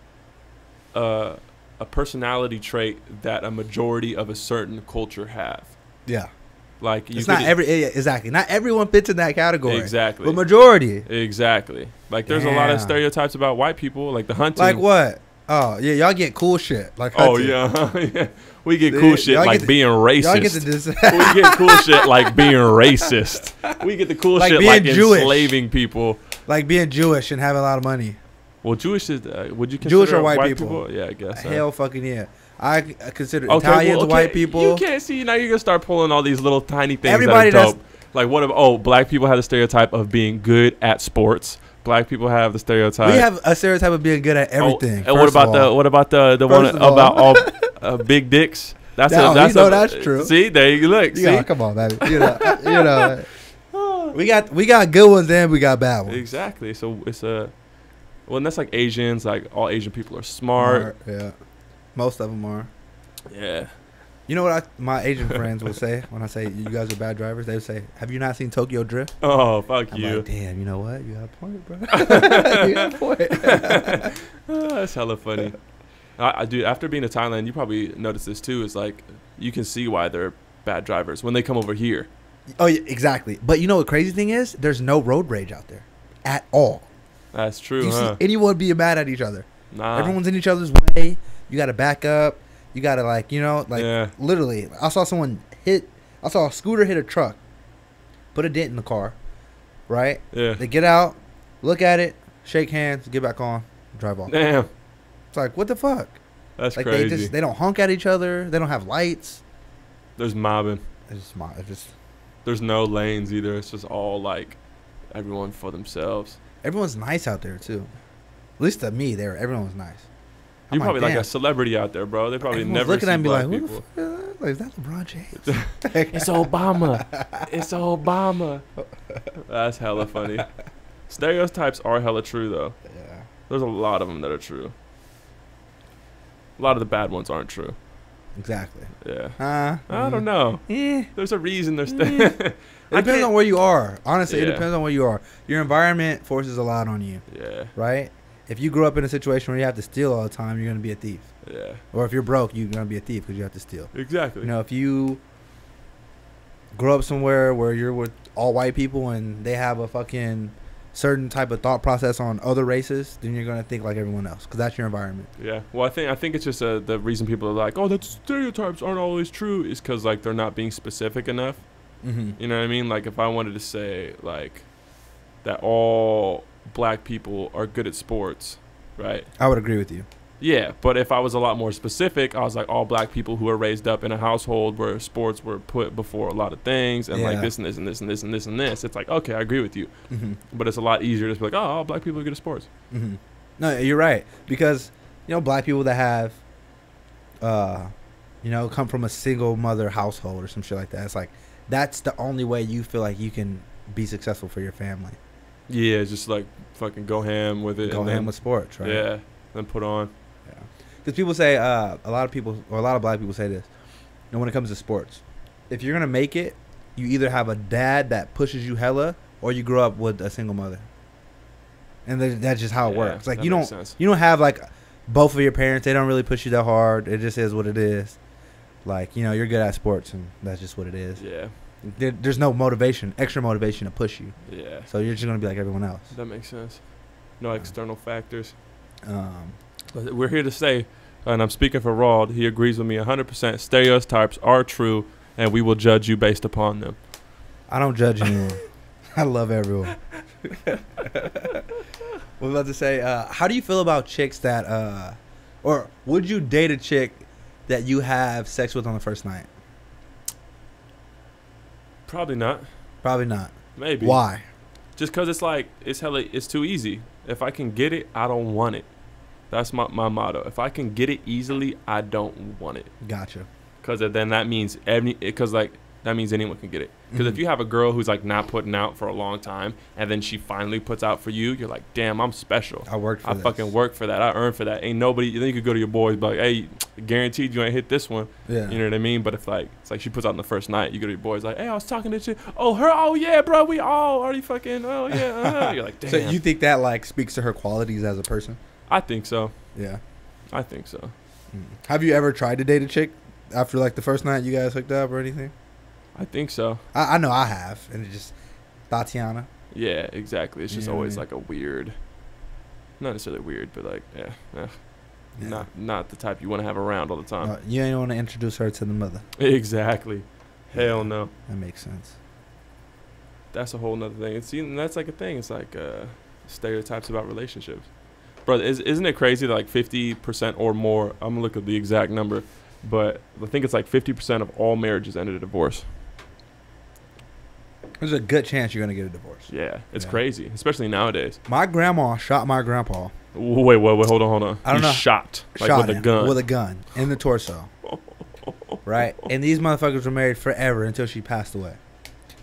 a, a personality trait that a majority of a certain culture have. Yeah. Like you It's not every yeah, exactly. Not everyone fits in that category. exactly But majority. exactly. Like there's a lot of stereotypes about white people, like the hunting. Like what? Oh yeah, y'all get cool shit. Like Oh hunting. yeah, yeah. We get cool shit y'all like to- being racist. Get we get cool shit like being racist. We get the cool Like shit being like Jewish. enslaving people. like being Jewish and having a lot of money. Well, Jewish is uh, would you consider Jewish or white people? Yeah, I guess. so. Hell fucking yeah. I consider Okay, Italians well, okay, white people. You can't see now. You're gonna start pulling all these little tiny things. Everybody that are dope. Like what? If, oh, black people have the stereotype of being good at sports. Black people have the stereotype. we have a stereotype of being good at Oh, everything. and what about the what about the the one First all. about all uh, big dicks? That's No, a, that's know a, that's true. See, there you look. Yeah, see, come on, baby. You know, you know. We got we got good ones and we got bad ones. exactly. So it's a well, and that's like Asians. Like all Asian people are smart. Yeah. Most of them are. Yeah. You know what I, my Asian friends will say when I say you guys are bad drivers? They would say, "Have you not seen Tokyo Drift?" Oh fuck I'm you. like, "Damn, you know what? You got a point, bro. you got a point." Ah, that's hella funny. I, I do. After being to Thailand, you probably noticed this too. Is like you can see why they're bad drivers when they come over here. oh, yeah, exactly. But you know what crazy thing is? There's no road rage out there at all. That's true, you huh? see anyone being mad at each other? Nah. Everyone's in each other's way. You got to back up. You got to like, you know, like yeah. literally. I saw someone hit. I saw a scooter hit a truck, put a dent in the car. Right? Yeah. They get out, look at it, shake hands, get back on, drive off. Damn. It's like what the fuck? That's like crazy. they just they don't honk at each other. They don't have lights. There's mobbing. It's just my- it's just There's no lanes either. It's just all like everyone for themselves. everyone's nice out there too. At least to me, there everyone's nice. I'm You're probably like damn. a celebrity out there, bro. They probably Everyone's never looking see at me like, who people. the fuck is that? Like, is that LeBron James? It's Obama. it's Obama. That's hella funny. Stereotypes are hella true though. yeah. There's a lot of them that are true. A lot of the bad ones aren't true. Exactly. Yeah. Uh, I don't know. Eh. There's a reason there's. St- It depends on where you are. Honestly, it depends on where you are. Your environment forces a lot on you, yeah. right? If you grew up in a situation where you have to steal all the time, you're gonna be a thief. Yeah. Or if you're broke, you're gonna be a thief because you have to steal. Exactly. You know, if you grow up somewhere where you're with all white people and they have a fucking certain type of thought process on other races, then you're gonna think like everyone else because that's your environment. Yeah. Well, I think I think it's just uh, the reason people are like, oh, that stereotypes aren't always true, is because like they're not being specific enough. Mm-hmm. You know what I mean? Like if I wanted to say like that all black people are good at sports, right? I would agree with you. Yeah, but if I was a lot more specific, I was like all black people who are raised up in a household where sports were put before a lot of things and like this and this and this and this and this and this. It's like okay, I agree with you, Mm-hmm. but it's a lot easier to be like, oh, all black people are good at sports. Mm-hmm. No, you're right because you know black people that have, uh, you know, come from a single mother household or some shit like that. It's like that's the only way you feel like you can be successful for your family. Yeah, just like fucking go ham with it. Go ham then, with sports, right? Yeah, then put on. Because people say, uh, a lot of people, or a lot of black people say this, you know, when it comes to sports, if you're gonna make it, you either have a dad that pushes you hella, or you grow up with a single mother. And that's just how it Yeah, works. Like you don't, sense. you don't have like both of your parents. They don't really push you that hard. It just is what it is. Like you know, you're good at sports, and that's just what it is. Yeah, There, there's no motivation, extra motivation to push you. yeah, So you're just gonna be like everyone else. that makes sense. No external factors. Um, But we're here to say, and I'm speaking for Rald. He agrees with me 100%. Stereotypes are true, and we will judge you based upon them. I don't judge anyone. I love everyone. I about to say? Uh, how do you feel about chicks that, uh, or would you date a chick that you have sex with on the first night? Probably not. Probably not. Maybe. Why? Just cause it's like it's hella, it's too easy. If I can get it, I don't want it. That's my my motto. If I can get it easily, I don't want it. Gotcha. Cause then that means every cause like that means anyone can get it. Because if Mhm. you have a girl who's like not putting out for a long time, and then she finally puts out for you, you're like, damn, I'm special. I worked for I this. fucking worked for that. I earned for that. Ain't nobody. Then you could go to your boys, be like, hey, guaranteed you ain't hit this one. Yeah. You know what I mean? But if like it's like she puts out on the first night, you go to your boys like, hey, I was talking to you. Oh, her. Oh yeah, bro. We all already fucking. Oh yeah. Uh-huh. You're like, damn. so you think that like speaks to her qualities as a person? I think so. Yeah. I think so. Have you ever tried to date a chick after like the first night you guys hooked up or anything? I think so. I, I know I have, and it just Tatiana. Yeah, exactly. It's just You know what I always mean? like a weird, not necessarily weird, but like yeah, yeah. Yeah. not not the type you want to have around all the time. Uh, you ain't want to introduce her to the mother. exactly. Hell no. That makes sense. That's a whole nother thing. It's and that's like a thing. It's like uh, stereotypes about relationships. Bro, is, isn't it crazy that like fifty percent or more? I'm gonna look at the exact number, but I think it's like fifty percent of all marriages ended in divorce. There's a good chance you're gonna get a divorce. Yeah, it's Yeah. crazy, especially nowadays. My grandma shot my grandpa. Wait, wait, wait, hold on, hold on. I don't He know. Shot like shot with a gun. with a gun in the torso. right, and these motherfuckers were married forever until she passed away.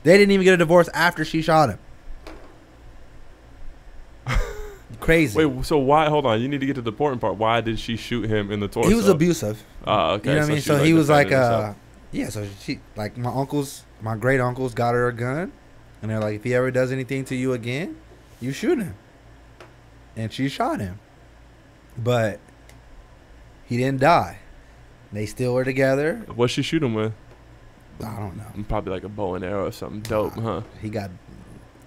They didn't even get a divorce after she shot him. Crazy. Wait, so why? Hold on, you need to get to the important part. Why did she shoot him in the torso? he was abusive. Oh, okay. you know what I mean? So he was like, uh, yeah. So she, like, my uncles, my great uncles, got her a gun, and they're like, if he ever does anything to you again, you shoot him. And she shot him, but he didn't die. They still were together. What'd she shoot him with? I don't know. Probably like a bow and arrow or something dope, huh? He got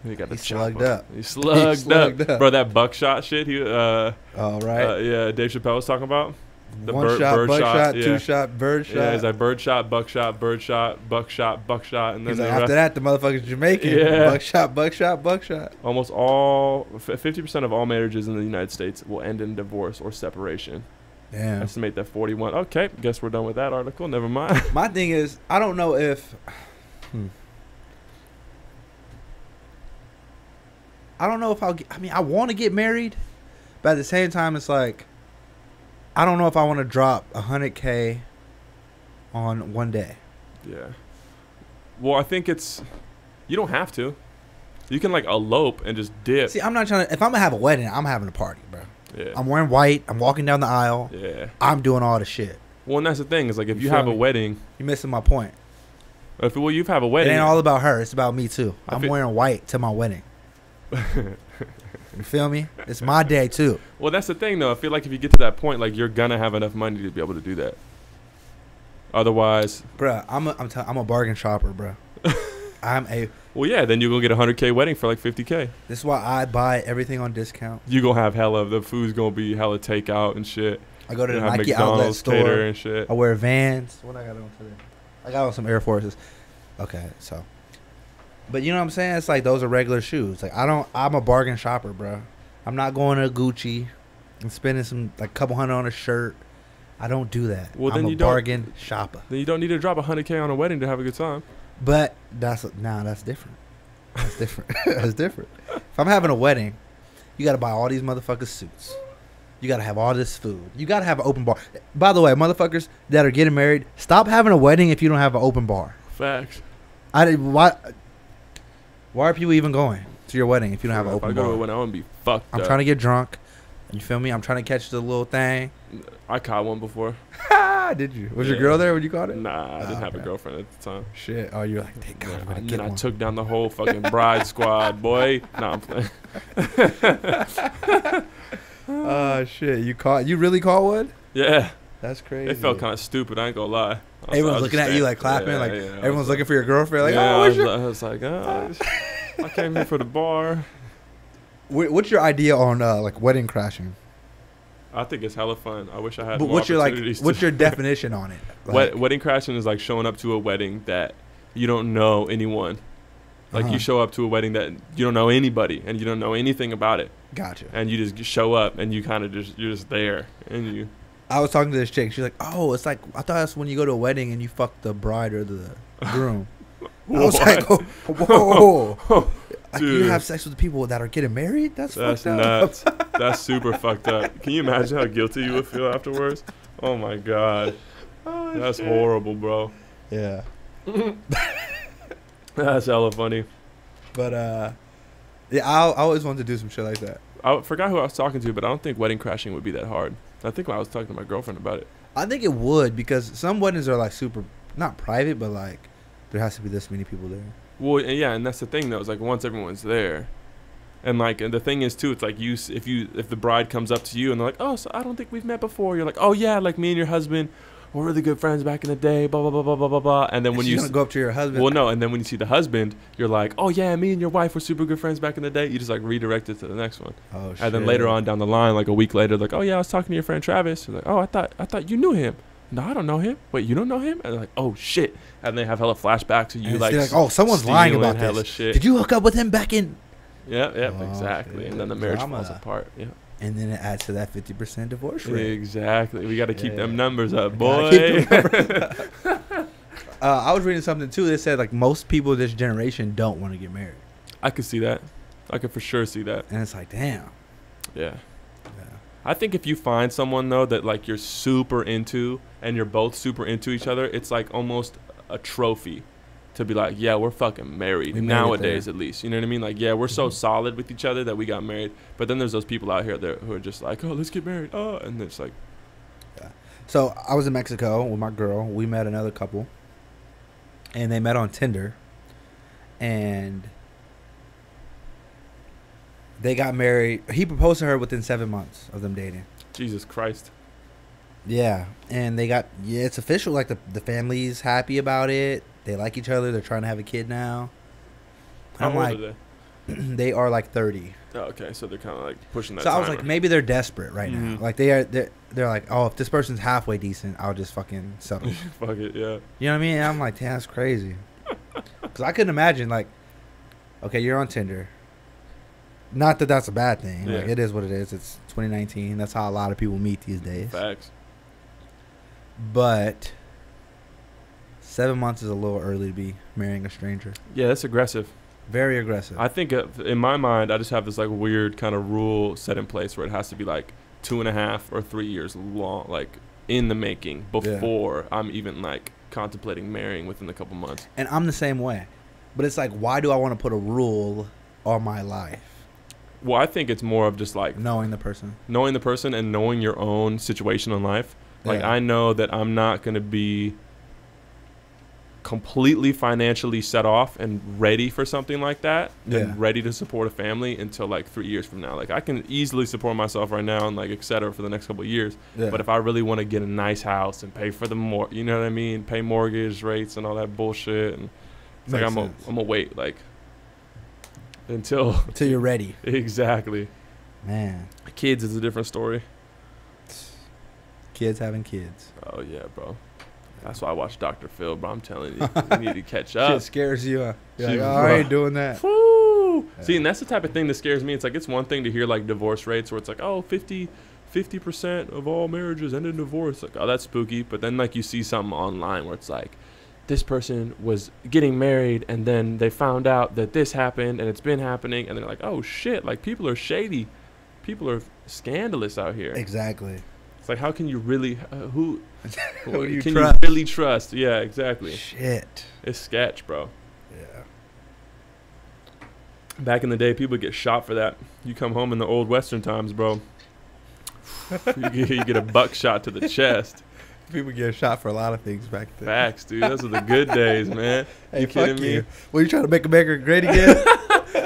He got the He slugged up. He slugged, slugged up. up. bro. That buckshot shit. He uh, all right. uh yeah, Dave Chappelle was talking about. The One bird- shot, bird buck shot, shot, yeah. two shot, bird shot. Yeah, he's like bird shot, buckshot, bird shot, buckshot, buckshot, and then He's the like, after that, the motherfucker's Jamaican. Yeah. Buckshot, buckshot, buckshot. almost all fifty percent of all marriages in the United States will end in divorce or separation. Damn. Estimate that forty-one. Okay, guess we're done with that article. Never mind. My thing is, I don't know if. Hmm. I don't know if I'll. Get, I mean, I want to get married, but at the same time, it's like, I don't know if I want to drop a hundred k on one day. Yeah. Well, I think it's you don't have to. You can like elope and just dip. See, I'm not trying to. If I'm gonna have a wedding, I'm having a party, bro. yeah. I'm wearing white. I'm walking down the aisle. yeah. I'm doing all the shit. Well, and that's the thing is like if You you, have a wedding, you're missing my point. if well you have a wedding, It ain't all about her. It's about me too. I'm wearing white to my wedding. you feel me? It's my day too. well that's the thing though. I feel like if you get to that point, like you're gonna have enough money to be able to do that. Otherwise, Bruh, I'm a, I'm, t- I'm a bargain shopper, bruh. I'm a. well yeah, then you go get a hundred k wedding for like fifty k. This is why I buy everything on discount. You gonna have hella the food's gonna be hella takeout and shit. I go to the Nike McDonald's cater store. and shit. I wear Vans. What I got on today? I got on some Air Forces. Okay, so. But you know what I'm saying? It's like those are regular shoes. Like I don't. I'm a bargain shopper, bruh. I'm not going to Gucci and spending some like couple hundred on a shirt. I don't do that. Well, I'm then a you don't- bargain shopper. Then you don't need to drop a hundred k on a wedding to have a good time. But that's nah, that's different. That's different. that's different. If I'm having a wedding, you got to buy all these motherfuckers suits. You got to have all this food. You got to have an open bar. By the way, motherfuckers that are getting married, stop having a wedding if you don't have an open bar. Facts. I did why. Why are people even going to your wedding if you don't have an if I open go to a wedding, I would be fucked. I'm up. trying to get drunk. You feel me? I'm trying to catch the little thing. I caught one before. Did you? Was your girl there when you caught it? Nah, I didn't Ah, have a girlfriend at the time. Shit. Oh, you're like, thank God, Yeah, I'm gonna and get then I one. took down the whole fucking bride squad, boy. Nah, I'm playing. Oh shit! You caught? You really caught one? Yeah, That's crazy. it felt kind of stupid. I ain't gonna lie. Was- Everyone's was looking at you like clapping, yeah, like yeah, I everyone's looking for your girlfriend. Like, yeah, oh, I, what's was, your, I was like, oh, I came here for the bar. Wh- what's your idea on uh, like wedding crashing? I think it's hella fun. I wish I had. But more what's your like? What's your definition on it? Like, Wed- wedding crashing is like showing up to a wedding that you don't know anyone. Like Uh-huh. you show up to a wedding that you don't know anybody and you don't know anything about it, Gotcha. and you just show up and you kind of just you're just there and you. I was talking to this chick. She's like, "Oh, it's like I thought that's when you go to a wedding and you fuck the bride or the groom." I was What? like, whoa, whoa. you have sex with the people that are getting married? That's, That's fucked up. nuts. That's super fucked up. Can you imagine how guilty you would feel afterwards? Oh my god. That's horrible, bro. Yeah. That's hella funny. But uh, yeah, I, I always wanted to do some shit like that. I forgot who I was talking to, but I don't think wedding crashing would be that hard. I think when I was talking to my girlfriend about it. I think it would because some weddings are like super, not private, but like there has to be this many people there. Well, yeah, and that's the thing though. Is like once everyone's there, and like, and the thing is too, it's like you, if you, if the bride comes up to you and they're like, oh, so I don't think we've met before. You're like, oh yeah, like me and your husband were really good friends back in the day. Blah blah blah blah blah blah blah. And then when you, go up to your husband. well, no, and then when you see the husband, you're like, oh yeah, me and your wife were super good friends back in the day. You just like redirect it to the next one. oh shit. And then later on down the line, like a week later, like, oh yeah, I was talking to your friend Travis. You're like, oh, I thought I thought you knew him. No, I don't know him. Wait, you don't know him? And they're like, oh shit. And they have hella flashbacks to you like, like, oh, someone's lying about this. shit. Did you hook up with him back in? Yeah, yeah, Oh, exactly. shit. And then the marriage Drama. falls apart. Yeah, And then it adds to that fifty percent divorce rate. exactly. We got to keep Yeah. them numbers up, boy. Uh, I was reading something too that said like most people this generation don't want to get married, I could see that. I could for sure see that. and it's like, damn. Yeah. Yeah. I think if you find someone though that like you're super into and you're both super into each other, it's like almost a trophy to be like, yeah, we're fucking married We nowadays at least. You know what I mean? Like, yeah, we're so Mhm. solid with each other that we got married. But then there's those people out here that who are just like, oh, let's get married. Oh, and it's like, Yeah. So I was in Mexico with my girl. We met another couple, and they met on Tinder, and they got married. He proposed to her within seven months of them dating. Jesus Christ. Yeah, and they got yeah, it's official. Like the the family's happy about it. They like each other. They're trying to have a kid now. How I'm old like, are they? they are like thirty. Oh, okay, so they're kind of like pushing that. So I was like, maybe they're desperate right Mhm. now. Like they are. They're, they're like, oh, if this person's halfway decent, I'll just fucking settle. fuck it, yeah. You know what I mean? And I'm like, damn, that's crazy. Because I couldn't imagine, like, okay, you're on Tinder. Not that that's a bad thing. Like, it is what it is. It's 2019. That's how a lot of people meet these days. Facts. But seven months is a little early to be marrying a stranger. Yeah, that's aggressive. Very aggressive. I think uh, in my mind, I just have this like weird kind of rule set in place where it has to be like two and a half or three years long, like in the making before I'm even like contemplating marrying within a couple months. and I'm the same way. But it's like, why do I want to put a rule on my life? Well, I think it's more of just like Knowing the person. knowing the person and knowing your own situation in life. Like Yeah. I know that I'm not going to be completely financially set off and ready for something like that Yeah. and ready to support a family until like 3 years from now. Like I can easily support myself right now and like et cetera for the next couple years. Yeah. But if I really want to get a nice house and pay for the more, you know what I mean, pay mortgage rates and all that bullshit and it's like I'm gonna I'm gonna wait like until Until you're ready. exactly. Man. Kids is a different story. Kids having kids. Oh yeah, bro. That's why I watch Dr. Phil, bro. I'm telling you, you need to catch up. Shit scares you. Uh, you're like, oh, I ain't doing that. Woo! See, and that's the type of thing that scares me. It's like it's one thing to hear like divorce rates where it's like, oh, 50 percent of all marriages end in divorce. Like, oh, that's spooky. But then like you see something online where it's like, this person was getting married and then they found out that this happened and it's been happening and they're like, oh shit, like people are shady, people are scandalous out here. Exactly. It's like, how can you really uh, who? Who you can trust? you really trust? Yeah, exactly. Shit. It's sketch, bro. Yeah. Back in the day, people get shot for that. You come home in the old Western times, bro. you, get, you get a buckshot to the chest. People get shot for a lot of things back then. Facts, dude. Those are the good days, man. Hey, you fuck kidding me? you. Well, you trying to make America great again?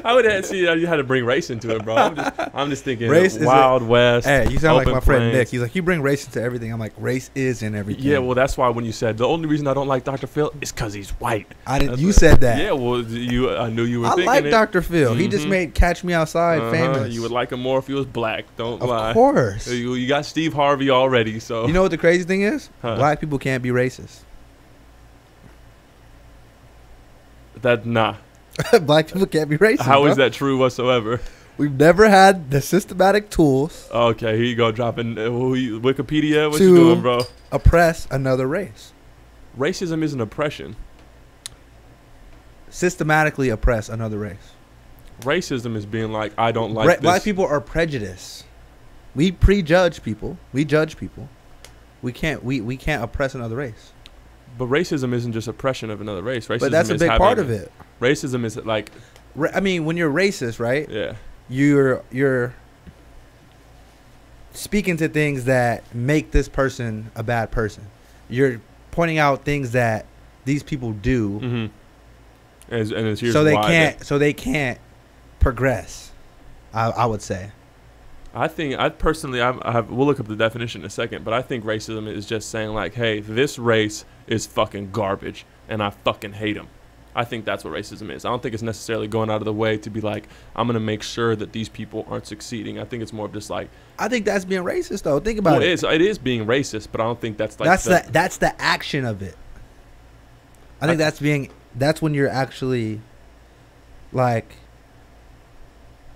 I would have see. You had to bring race into it, bro. I'm just, I'm just thinking Race is a- Wild West. hey, you sound like my friend Nick. He's like, you bring race into everything. I'm like, race is in everything. Yeah, well, that's why when you said the only reason I don't like Dr. Phil is because he's white. I didn't. that's You what- said that. Yeah, well, you. I knew you were I like it. Dr. Phil. He just Mhm. made Catch Me Outside Uh-huh, famous. You would like him more if he was black. Don't of lie. Of course. You, you got Steve Harvey already, so You know what the crazy thing is? Huh. Black people can't be racist. that nah. Black people can't be racist. How bro. is that true whatsoever? We've never had the systematic tools Okay, here you go, dropping uh, you- Wikipedia. What you doing, bro? oppress another race. Racism is an oppression. systematically oppress another race. Racism is being like, I don't like black people are prejudiced. We prejudge people. We judge people. We can't. We, we can't oppress another race. But racism isn't just oppression of another race. Racism but that's a is big part of it. Racism is like, Ra- I mean, when you're racist, right? yeah, You're you're speaking to things that make this person a bad person. You're pointing out things that these people do, mm-hmm. and, and it's so they can't. So they can't progress. I, I would say. I think I personally I, I have we'll look up the definition in a second, but I think racism is just saying like, hey, this race is fucking garbage, and I fucking hate them. I think that's what racism is. I don't think it's necessarily going out of the way to be like, I'm gonna make sure that these people aren't succeeding. I think it's more of just like, I think that's being racist, though. Think about well, it it. is it is being racist, but I don't think that's like that's the, the that's the action of it. I think I- that's being that's when you're actually like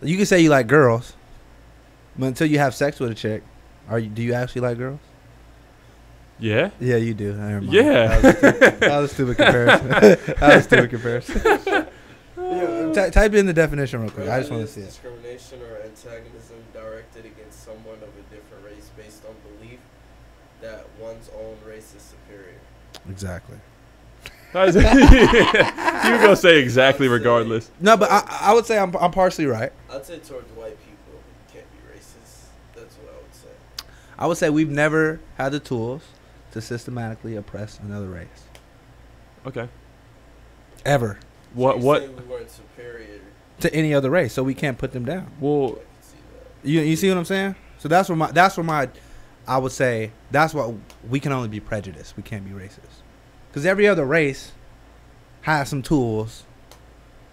you can say you like girls, but until you have sex with a chick, are you do you actually like girls? Yeah. Yeah, you do. Never mind. Yeah. That was a stupid, that was a stupid comparison. that was a stupid comparison. yeah, ty- type in the definition real quick. I just want to see it. Discrimination or antagonism directed against someone of a different race based on belief that one's own race is superior. Exactly. you were gonna say exactly regardless. No, but I, I would say I'm, I'm partially right. I'd say towards white people, you can't be racist. That's what I would say. I would say we've never had the tools to systematically oppress another race. Okay. Ever. What So you're what? saying we superior. To any other race, so we can't put them down. Well, can see that. You you see what I'm saying? So that's where my that's where my I would say that's what we can only be prejudiced. We can't be racist. Cuz every other race has some tools.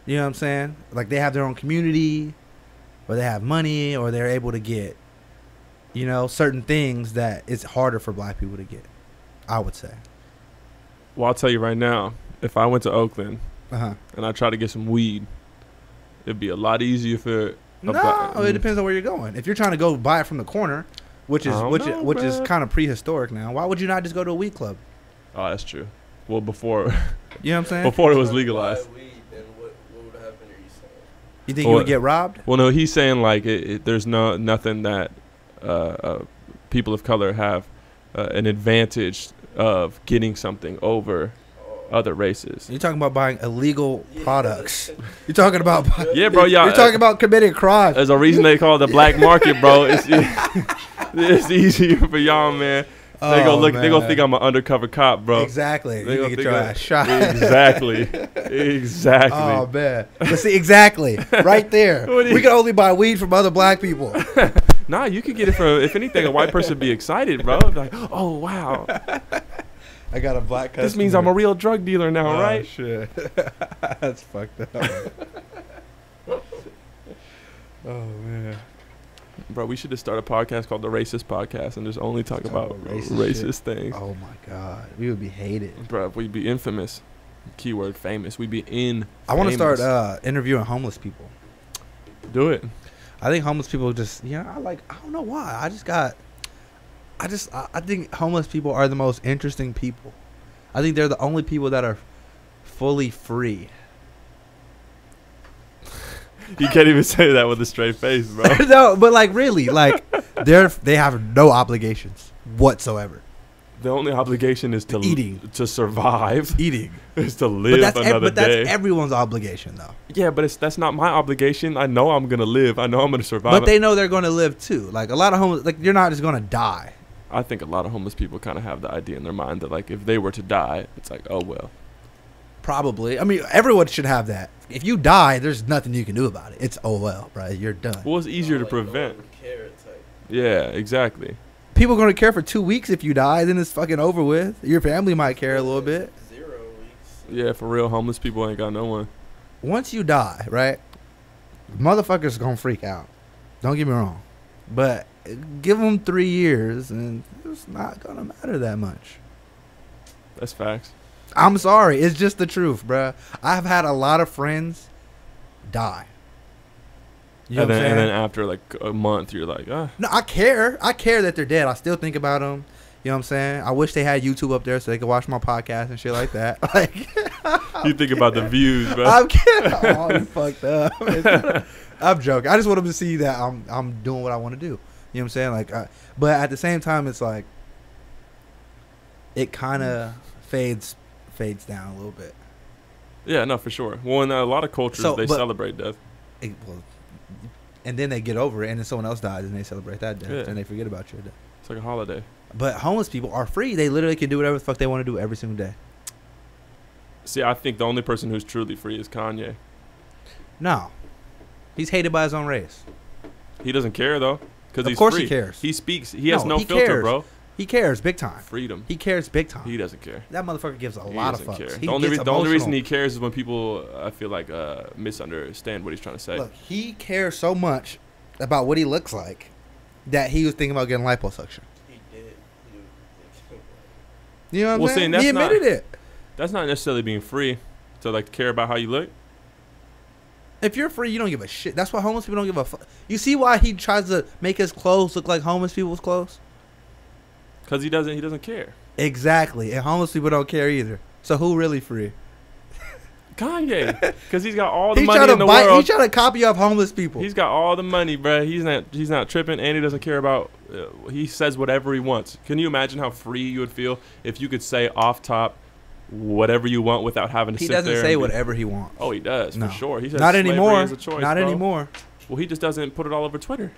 You know what I'm saying? Like they have their own community or they have money or they're able to get you know certain things that it's harder for black people to get. I would say. well, I'll tell you right now. If I went to Oakland Uh-huh. and I tried to get some weed, it'd be a lot easier for. No, black- it depends on where you're going. If you're trying to go buy it from the corner, which is which know, is, which is kind of prehistoric now, why would you not just go to a weed club? Oh, that's true. Well, before You know what I'm saying? before it was Trying to buy legalized. What, what would happen? Are you saying? You think you would get robbed? Well, no, he's saying like it, it, there's no nothing that uh, uh, people of color have uh, an advantage of getting something over other races. You're talking about buying illegal products. You're talking about Yeah, bro. Yeah, you're talking about committing crime. There's a reason they call it the black market, bro. It's it's easier for y'all, man. They Oh, gonna look. They gonna think I'm an undercover cop, bro. Exactly. They You gonna get your ass shot. Exactly. exactly. Oh man. But see, exactly. Right there. What do you- we can only buy weed from other black people. Nah, you could get it from. If anything, a white person would be excited, bro. Like, oh wow, I got a black this means I'm a real drug dealer now, Oh, right? shit. That's fucked up. oh man. Bro, we should just start a podcast called the Racist Podcast and just only talk Talk about about racist racist, things. Oh my god. We would be hated. Bro, we'd be infamous. Keyword famous. We'd be in. I want to start uh, interviewing homeless people. Do it. I think homeless people just, you know, I like, I don't know why. I just got, I just, I, I think homeless people are the most interesting people. I think they're the only people that are fully free. You can't even say that with a straight face, bro. no, but like really, like they're they have no obligations whatsoever. The only obligation is to Eating. to survive, Eating, is to but live that's ev- another but that's day. everyone's obligation though. yeah, but it's that's not my obligation. I know I'm gonna live. I know I'm gonna survive. But they know they're going to live too. Like a lot of homeless, like you're not just going to die. I think a lot of homeless people kind of have the idea in their mind that like if they were to die, it's like oh well. Probably. I mean, everyone should have that. If you die, there's nothing you can do about it. It's oh well, right? You're done. Well, it's easier to Like, no one prevent. would care type. Yeah, exactly. People are going to care for two weeks if you die. Then it's fucking over with. Your family might care a little bit. Zero weeks. Yeah, for real, homeless people ain't got no one. Once you die, right? Motherfuckers gonna freak out. Don't get me wrong, but give them three years, and it's not gonna matter that much. That's facts. I'm sorry, it's just the truth, bruh. I've had a lot of friends die. You know and, then, and then after like a month, you're like, ah, no, I care. I care that they're dead. I still think about them. You know what I'm saying? I wish they had YouTube up there so they could watch my podcast and shit like that. Like, You think about the views, bro. I'm kidding. Oh, you fucked up. I'm joking. I just want them to see that I'm I'm doing what I want to do. You know what I'm saying? Like, uh, but at the same time, it's like it kind of fades fades down a little bit. yeah, no, for sure. Well, in a lot of cultures, So, they but- celebrate death. It, well, and then they get over it, and then someone else dies, and they celebrate that death, Yeah. and they forget about your death. It's like a holiday. But homeless people are free. They literally can do whatever the fuck they want to do every single day. See, I think the only person who's truly free is Kanye. No, he's hated by his own race. He doesn't care though, because Of he's course he cares. He speaks. He has No, no, filter, cares. bro. He cares big time. Freedom. He cares big time. He doesn't care. that motherfucker gives a He lot of doesn't fucks. care. He the only, gets re- the only reason he cares is when people, I feel like, uh, misunderstand what he's trying to say. Look, he cares so much about what he looks like that he was thinking about getting liposuction. He did. He, You know what I'm Well, see, saying? he that's not- admitted it. That's not necessarily being free to like care about how you look. If you're free, you don't give a shit. That's why homeless people don't give a fuck. You see why he tries to make his clothes look like homeless people's clothes? Because he doesn't. He doesn't care. Exactly. And homeless people don't care either. So who really free? Kanye, because he's got all the He's money in the bite. world. He's trying to copy off homeless people. He's got all the money, bruh. He's not. He's not tripping, and he doesn't care about. Uh, he says whatever he wants. Can you imagine how free you would feel if you could say off top whatever you want without having to he doesn't say be- whatever he wants. Oh, he does No. for sure. He says Not anymore. is a choice, Not bro. anymore. Well, he just doesn't put it all over Twitter,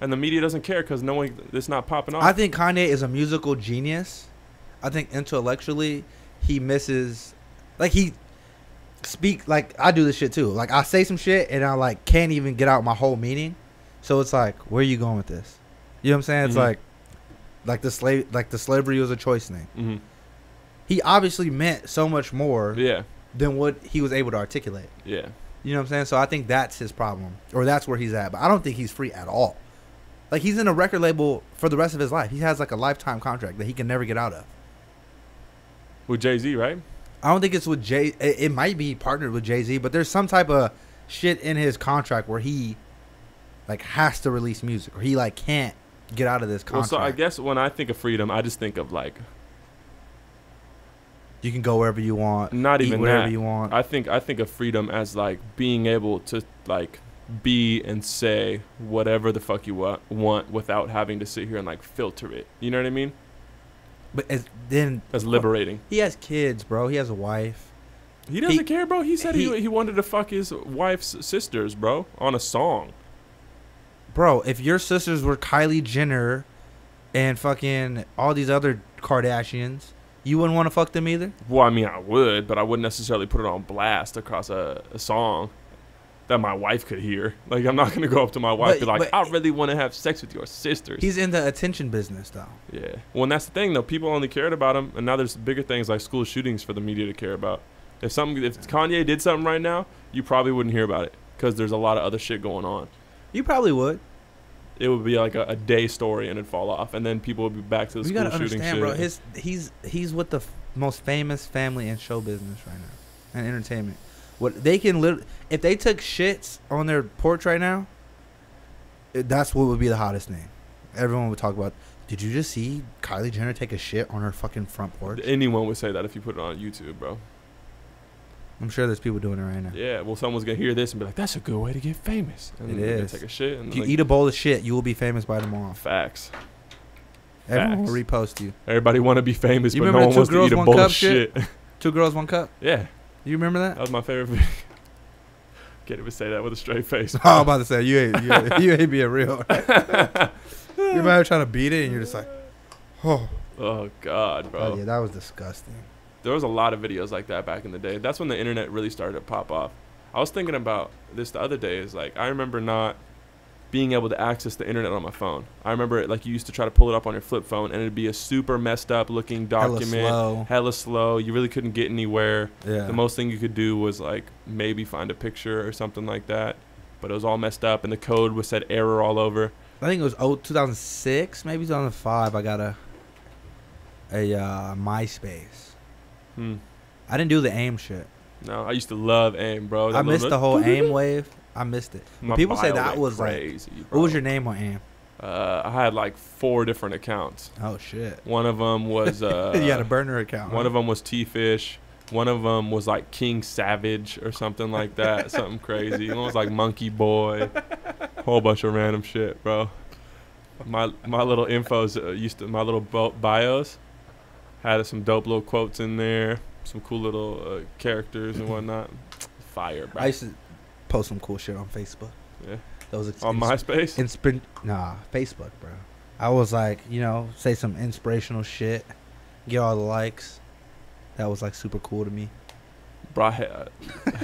and the media doesn't care because no one. It's not popping off. I think Kanye is a musical genius. I think intellectually he misses like he speak like I do this shit too. Like I say some shit and I like can't even get out my whole meaning. So it's like, where are you going with this? You know what I'm saying? It's Mhm. like like the slave like the slavery was a choice thing. hmm He obviously meant so much more Yeah, than what he was able to articulate. yeah. You know what I'm saying? So I think that's his problem, or that's where he's at. But I don't think he's free at all. Like he's in a record label for the rest of his life. He has like a lifetime contract that he can never get out of. With Jay Z, right? I don't think it's with Jay. It, might be partnered with Jay Z, but there's some type of shit in his contract where he like has to release music, or he like can't get out of this Well, contract. so I guess when I think of freedom, I just think of like you can go wherever you want, not even whatever that. you want. I think I think of freedom as like being able to like be and say whatever the fuck you wa- want without having to sit here and like filter it. You know what I mean? but as then That's liberating. he has kids, bro. He has a wife. He doesn't He- care, bro. He said he, he- he wanted to fuck his wife's sisters, bro, on a song. Bro, if your sisters were Kylie Jenner and fucking all these other Kardashians, you wouldn't want to fuck them either? Well, I mean, I would, but I wouldn't necessarily put it on blast across a, a song that my wife could hear. Like, I'm not gonna go up to my wife But- and be like, "I really want to have sex with your sisters." He's in the attention business, though. Yeah. Well, and that's the thing, though. People only cared about him, and now there's bigger things like school shootings for the media to care about. If something, if Kanye did something right now, you probably wouldn't hear about it because there's a lot of other shit going on. You probably would. It would be like a, a day story and it'd fall off, and then people would be back to the You school gotta shooting understand, shit. bro. His he's he's with the f- most famous family in show business right now, and entertainment. What they can lit- if they took shits on their porch right now, eh, that's what would be the hottest thing. Everyone would talk about. Did you just see Kylie Jenner take a shit on her fucking front porch? Anyone would say that if you put it on YouTube, bro. I'm sure there's people doing it right now. Yeah. Well, someone's gonna hear this and be like, "That's a good way to get famous." And It is. Take a shit and If you like, eat a bowl of shit, you will be famous by tomorrow. facts. Everyone will repost you. Everybody want to be famous, You but no one wants to eat a one bowl cup of shit. Two girls, one cup. yeah, You remember that that? was my favorite video. Can't even say that with a straight face. Oh, I'm about to say you ain't you, ain't- you ain't being real. you remember trying to beat it, and you're just like, oh, Oh God, bro. oh yeah, that was disgusting. There was a lot of videos like that back in the day. That's when the internet really started to pop off. I was thinking about this the other day. Is like I remember not being able to access the internet on my phone. I remember it, like you used to try to pull it up on your flip phone, and it'd be a super messed up looking Hella document, slow. hella slow. You really couldn't get anywhere. Yeah. The most thing you could do was like maybe find a picture or something like that. But it was all messed up, and the code was said error all over. I think it was oh, 2006, maybe 2005. I got a a uh, MySpace. Hmm. I didn't do the AIM shit. No, I used to love AIM, bro. I missed the whole AIM wave. I missed it. People say that was like- crazy. What was your name on AIM? Uh, I had like four different accounts. Oh shit. One of them was uh, you had a burner account. one huh? of them was T Fish. One of them was like King Savage or something like that, something crazy. One was like Monkey Boy, whole bunch of random shit, bro. My my little infos uh, used to my little bios had some dope little quotes in there, some cool little uh, characters and whatnot. Fire, bro. I used to post some cool shit on Facebook. Yeah. That was On MySpace. Inspir- nah, Facebook, bro. I was like, you know, say some inspirational shit, get all the likes. That was like super cool to me. Bro, I,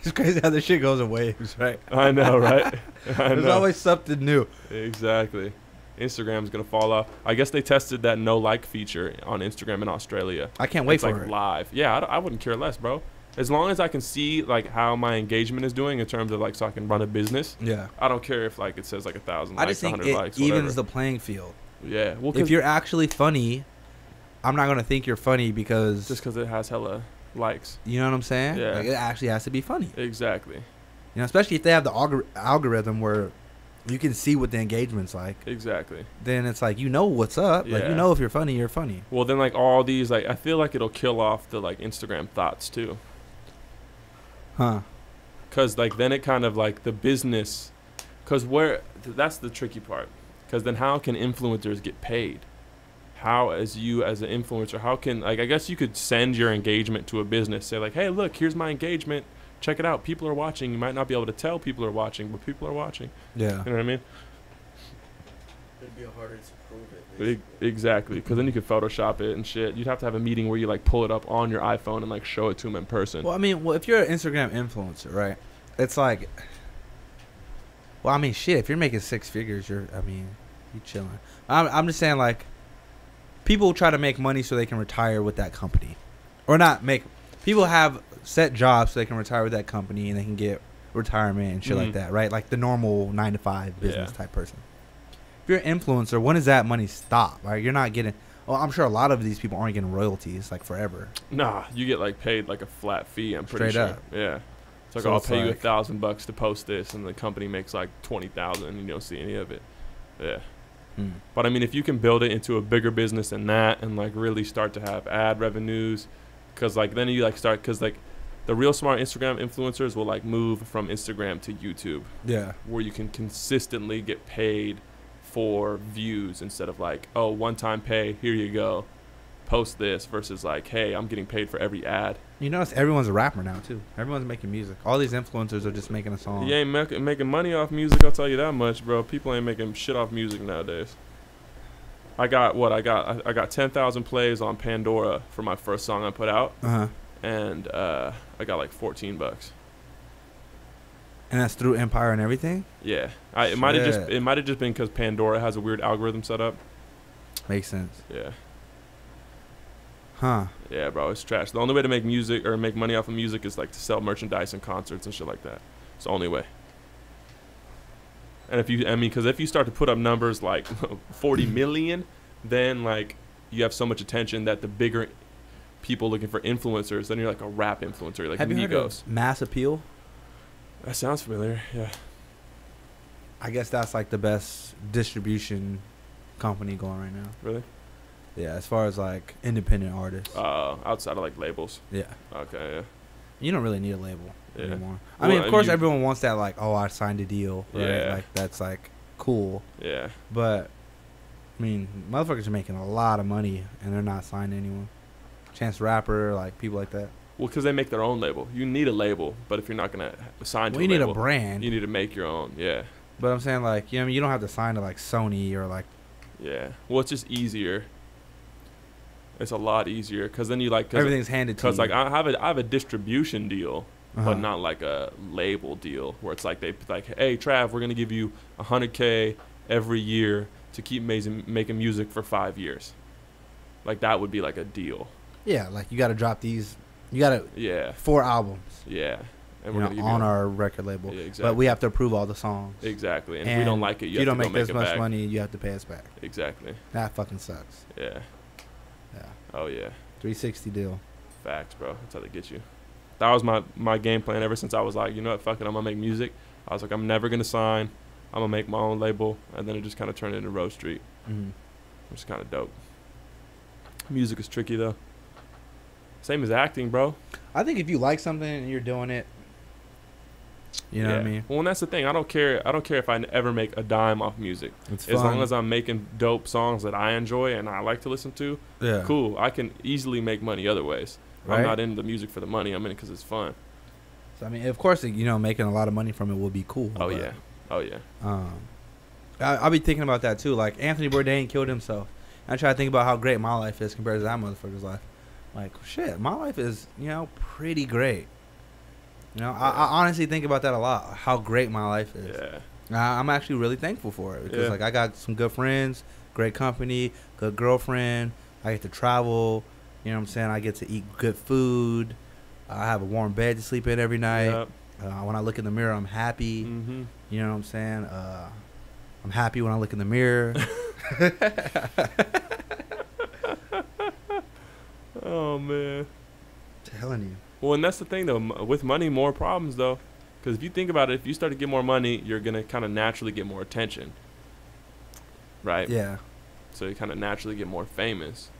It's crazy how this shit goes in waves, right? I know, right? I There's know. always something new. Exactly. Instagram's gonna fall off. I guess they tested that no like feature on Instagram in Australia. I can't wait it's for like it. live. Yeah, I wouldn't care less, bro. As long as I can see like how my engagement is doing in terms of like so I can run a business. Yeah. I don't care if like it says like a thousand I likes, just think hundred it likes, evens the playing field. yeah. Well, If you're actually funny, I'm not gonna think you're funny because just because it has hella likes. you know what I'm saying. Yeah. Like, it actually has to be funny. Exactly. You know, especially if they have the algor- algorithm where you can see what the engagement's like. Exactly. Then it's like you know what's up. Like Yeah. you know if you're funny, you're funny. Well, then like all these like I feel like it'll kill off the like Instagram thoughts too. Huh. Cause like then it kind of like the business, cause where th- that's the tricky part. Cause then how can influencers get paid? How as you as an influencer, how can like I guess you could send your engagement to a business, say like, hey, look, here's my engagement, check it out. People are watching. You might not be able to tell people are watching, but people are watching. Yeah. You know what I mean? It'd be harder exactly. Cause then you could Photoshop it and shit. You'd have to have a meeting where you like pull it up on your iPhone and like show it to them in person. Well, I mean, well, if you're an Instagram influencer, right? It's like, well, I mean, shit. If you're making six figures, you're, I mean, you chilling. I'm, I'm just saying, like, people try to make money so they can retire with that company, or not make. People have set jobs so they can retire with that company and they can get retirement and shit like Mhm. that, right? Like the normal nine to five business Yeah. type person. If you're an influencer, when does that money stop? Right? You're not getting. Well, I'm sure a lot of these people aren't getting royalties like forever. Nah, you get like paid like a flat fee. I'm pretty Straight sure. up. Yeah. It's like So I'll it's pay you a thousand bucks to post this, and the company makes like twenty thousand, and you don't see any of it. Yeah. Hmm. But I mean, if you can build it into a bigger business than that, and like really start to have ad revenues, because like then you like start because like the real smart Instagram influencers will like move from Instagram to YouTube, Yeah. where you can consistently get paid for views instead of like oh one time pay here you go, post this versus like hey I'm getting paid for every ad. You notice everyone's a rapper now too. Everyone's making music. All these influencers are just making a song. You ain't mak- making money off music. I'll tell you that much, bro. People ain't making shit off music nowadays. I got what I got. I, I got ten thousand plays on Pandora for my first song I put out, Uh huh. and uh, I got like fourteen bucks. And that's through Empire and everything. Yeah, I, it might have just it might have just been because Pandora has a weird algorithm set up. Makes sense. Yeah, Huh. yeah, bro, it's trash. The only way to make music or make money off of music is like to sell merchandise and concerts and shit like that. It's the only way. And if you, I mean, because if you start to put up numbers like 40 million, then like you have so much attention that the bigger people looking for influencers, then you're like a rap influencer, like Have you heard Migos. of Mass Appeal? That sounds familiar. Yeah. I guess that's like the best distribution company going right now. Really? Yeah, as far as like independent artists. Uh, outside of like labels. yeah. Okay. Yeah. You don't really need a label Yeah. anymore. I Well, mean, of course, you- everyone wants that like, oh, I signed a deal. Right? Yeah. Like that's like cool. Yeah. But I mean, motherfuckers are making a lot of money and they're not signed to anyone. Chance Rapper, like people like that. Well, because they make their own label. You need a label, but if you're not gonna sign to Well, you a need label, a brand. you need to make your own. Yeah. But I'm saying like, you know, you don't have to sign to like Sony or like Yeah. Well, it's just easier. It's a lot easier because then you like cause, everything's handed to you. like I have a I have a distribution deal, Uh-huh. but not like a label deal where it's like they like, hey Trav, we're gonna give you hundred k every year to keep making making music for five years. Like that would be like a deal. Yeah, like you got to drop these. You got to Yeah, four albums. yeah. And you we're know, on you our record label. Yeah, But we have to approve all the songs. exactly. And, if we don't like it, you, you have don't to make this much back. money. You have to pay us back. Exactly. That fucking sucks. Yeah. Yeah, Oh yeah. 360 deal. Facts, bro. That's how they get you. That was my my game plan ever since I was like, you know what, fuck it, I'm gonna make music. I was like, I'm never gonna sign. I'm gonna make my own label, and then it just kind of turned into Rose Street, Mhm. which is kind of dope. Music is tricky though. Same as acting, bro. I think if you like something and you're doing it, you know what I mean. Well, and that's the thing. I don't care. I don't care if I ever make a dime off music. It's As long as I'm making dope songs that I enjoy and I like to listen to, yeah, cool. I can easily make money other ways. Right? I'm not in the music for the money. I'm in it because it's fun. So, I mean, of course, you know, making a lot of money from it will be cool. Oh but, yeah. Oh yeah. Um, I, I'll be thinking about that too. Like Anthony Bourdain killed himself. I try to think about how great my life is compared to that motherfucker's life. Like shit, my life is you know pretty great. You know, I, I honestly think about that a lot. How great my life is. Yeah. I'm actually really thankful for it because Yeah. like I got some good friends, great company, good girlfriend. I get to travel. You know what I'm saying? I get to eat good food. I have a warm bed to sleep in every night. Yep. Uh, when I look in the mirror, I'm happy. Mm-hmm. You know what I'm saying? Uh, I'm happy when I look in the mirror. Oh man. telling you. Well, and that's the thing though. With money, more problems though. Because if you think about it, if you start to get more money, you're gonna kind of naturally get more attention. Right. Yeah. So you kind of naturally get more famous.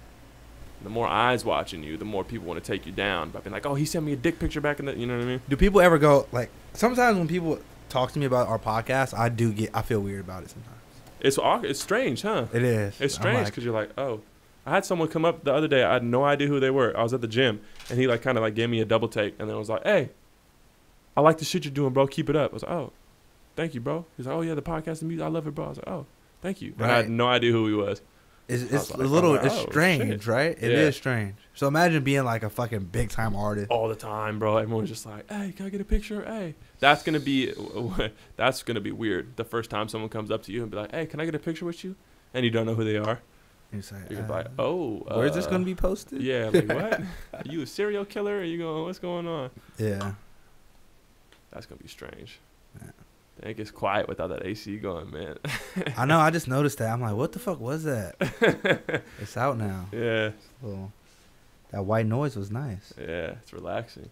The more eyes watching you, the more people want to take you down by being like, "Oh, he sent me a dick picture back in the," you know what I mean? Do people ever go like? Sometimes when people talk to me about our podcast, I do get. I feel weird about it sometimes. It's it's strange, huh? It is. It's strange like, because you're like, oh, I had someone come up the other day. I had no idea who they were. I was at the gym and he like kind of like gave me a double take and then was like, hey, I like the shit you're doing, bro. Keep it up. I was like, oh, thank you, bro. He's like, oh yeah, the podcast and music, I love it, bro. I was like, oh, thank you. And I had no idea who he was. it's, it's was a little. Like, it's oh, strange, shit. right? It is Yeah. strange. So imagine being like a fucking big time artist. all the time, bro. Everyone's just like, "Hey, can I get a picture?" Hey, that's gonna be that's gonna be weird. The first time someone comes up to you and be like, "Hey, can I get a picture with you?" and you don't know who they are, it's like, you're like, uh, "Oh, where's this uh, gonna be posted? Yeah, like what? are you a serial killer? Are you going? What's going on? Yeah. That's gonna be strange. Yeah. It gets quiet without that AC going, man. I know. I just noticed that. I'm like, what the fuck was that? it's out now. yeah, Well, that white noise was nice. yeah, it's relaxing.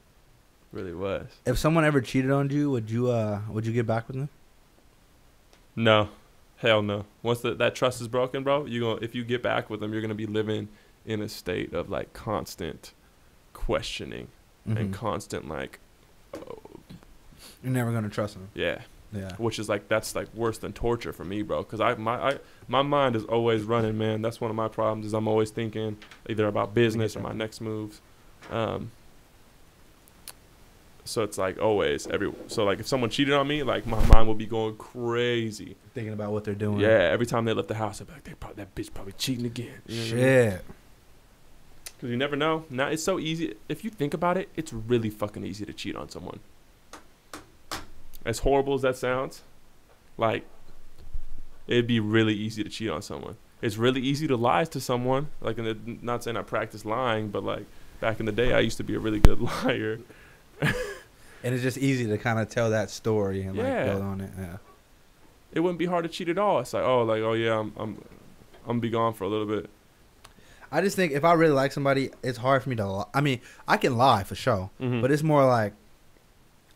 Really was. If someone ever cheated on you, would you uh would you get back with them? No, hell no. Once the, that trust is broken, bro, you going if you get back with them, you're gonna be living in a state of like constant questioning and Mhm. constant like, oh, You're never gonna trust them. yeah, Yeah. which is like that's like worse than torture for me, bro. Cause I my I my mind is always running, man. That's one of my problems. Is I'm always thinking either about business or my next moves. Um. So it's like always every so like if someone cheated on me, like my mind will be going crazy. Thinking about what they're doing. Yeah, every time they left the house, I'd be like, they probably, that bitch probably cheating again. You know what I mean? Shit. Because you never know. Now it's so easy. If you think about it, it's really fucking easy to cheat on someone. As horrible as that sounds, like it'd be really easy to cheat on someone. It's really easy to lie to someone. Like, in the, not saying I practice lying, but like back in the day, I used to be a really good liar. And it's just easy to kind of tell that story and like build on it. Yeah. It wouldn't be hard to cheat at all. It's like, oh, like, oh yeah, I'm, I'm, I'm gonna be gone for a little bit. I just think if I really like somebody, it's hard for me to. Lie. I mean, I can lie for sure, Mhm. but it's more like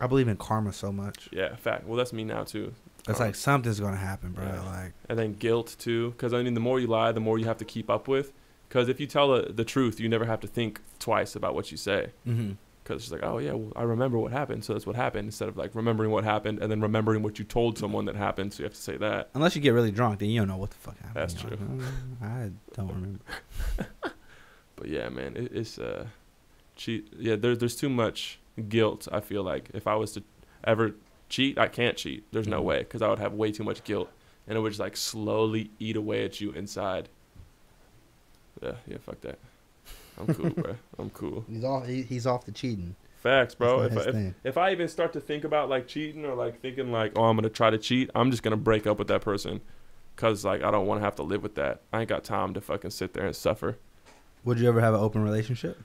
I believe in karma so much. yeah, fact. Well, that's me now too. It's like something's gonna happen, bro. Yeah. Like and then guilt too because i mean the more you lie the more you have to keep up with because if you tell the, the truth you never have to think twice about what you say mm-hmm. Because she's like oh yeah well, i remember what happened so that's what happened instead of like remembering what happened and then remembering what you told someone that happened so you have to say that unless you get really drunk, then you don't know what the fuck happened. That's You're like, true. "Mm, I don't remember. but yeah man it, it's uh cheat yeah there, there's too much guilt i feel like if i was to ever cheat i can't cheat there's no Mhm. way because i would have way too much guilt and it would just like slowly eat away at you inside yeah yeah fuck that i'm cool bro i'm cool He's off. He, he's off the cheating. Facts, bro. If I, if, if I even start to think about like cheating or like thinking like, oh, I'm gonna try to cheat, I'm just gonna break up with that person, cause like I don't want to have to live with that. I ain't got time to fucking sit there and suffer. Would you ever have an open relationship?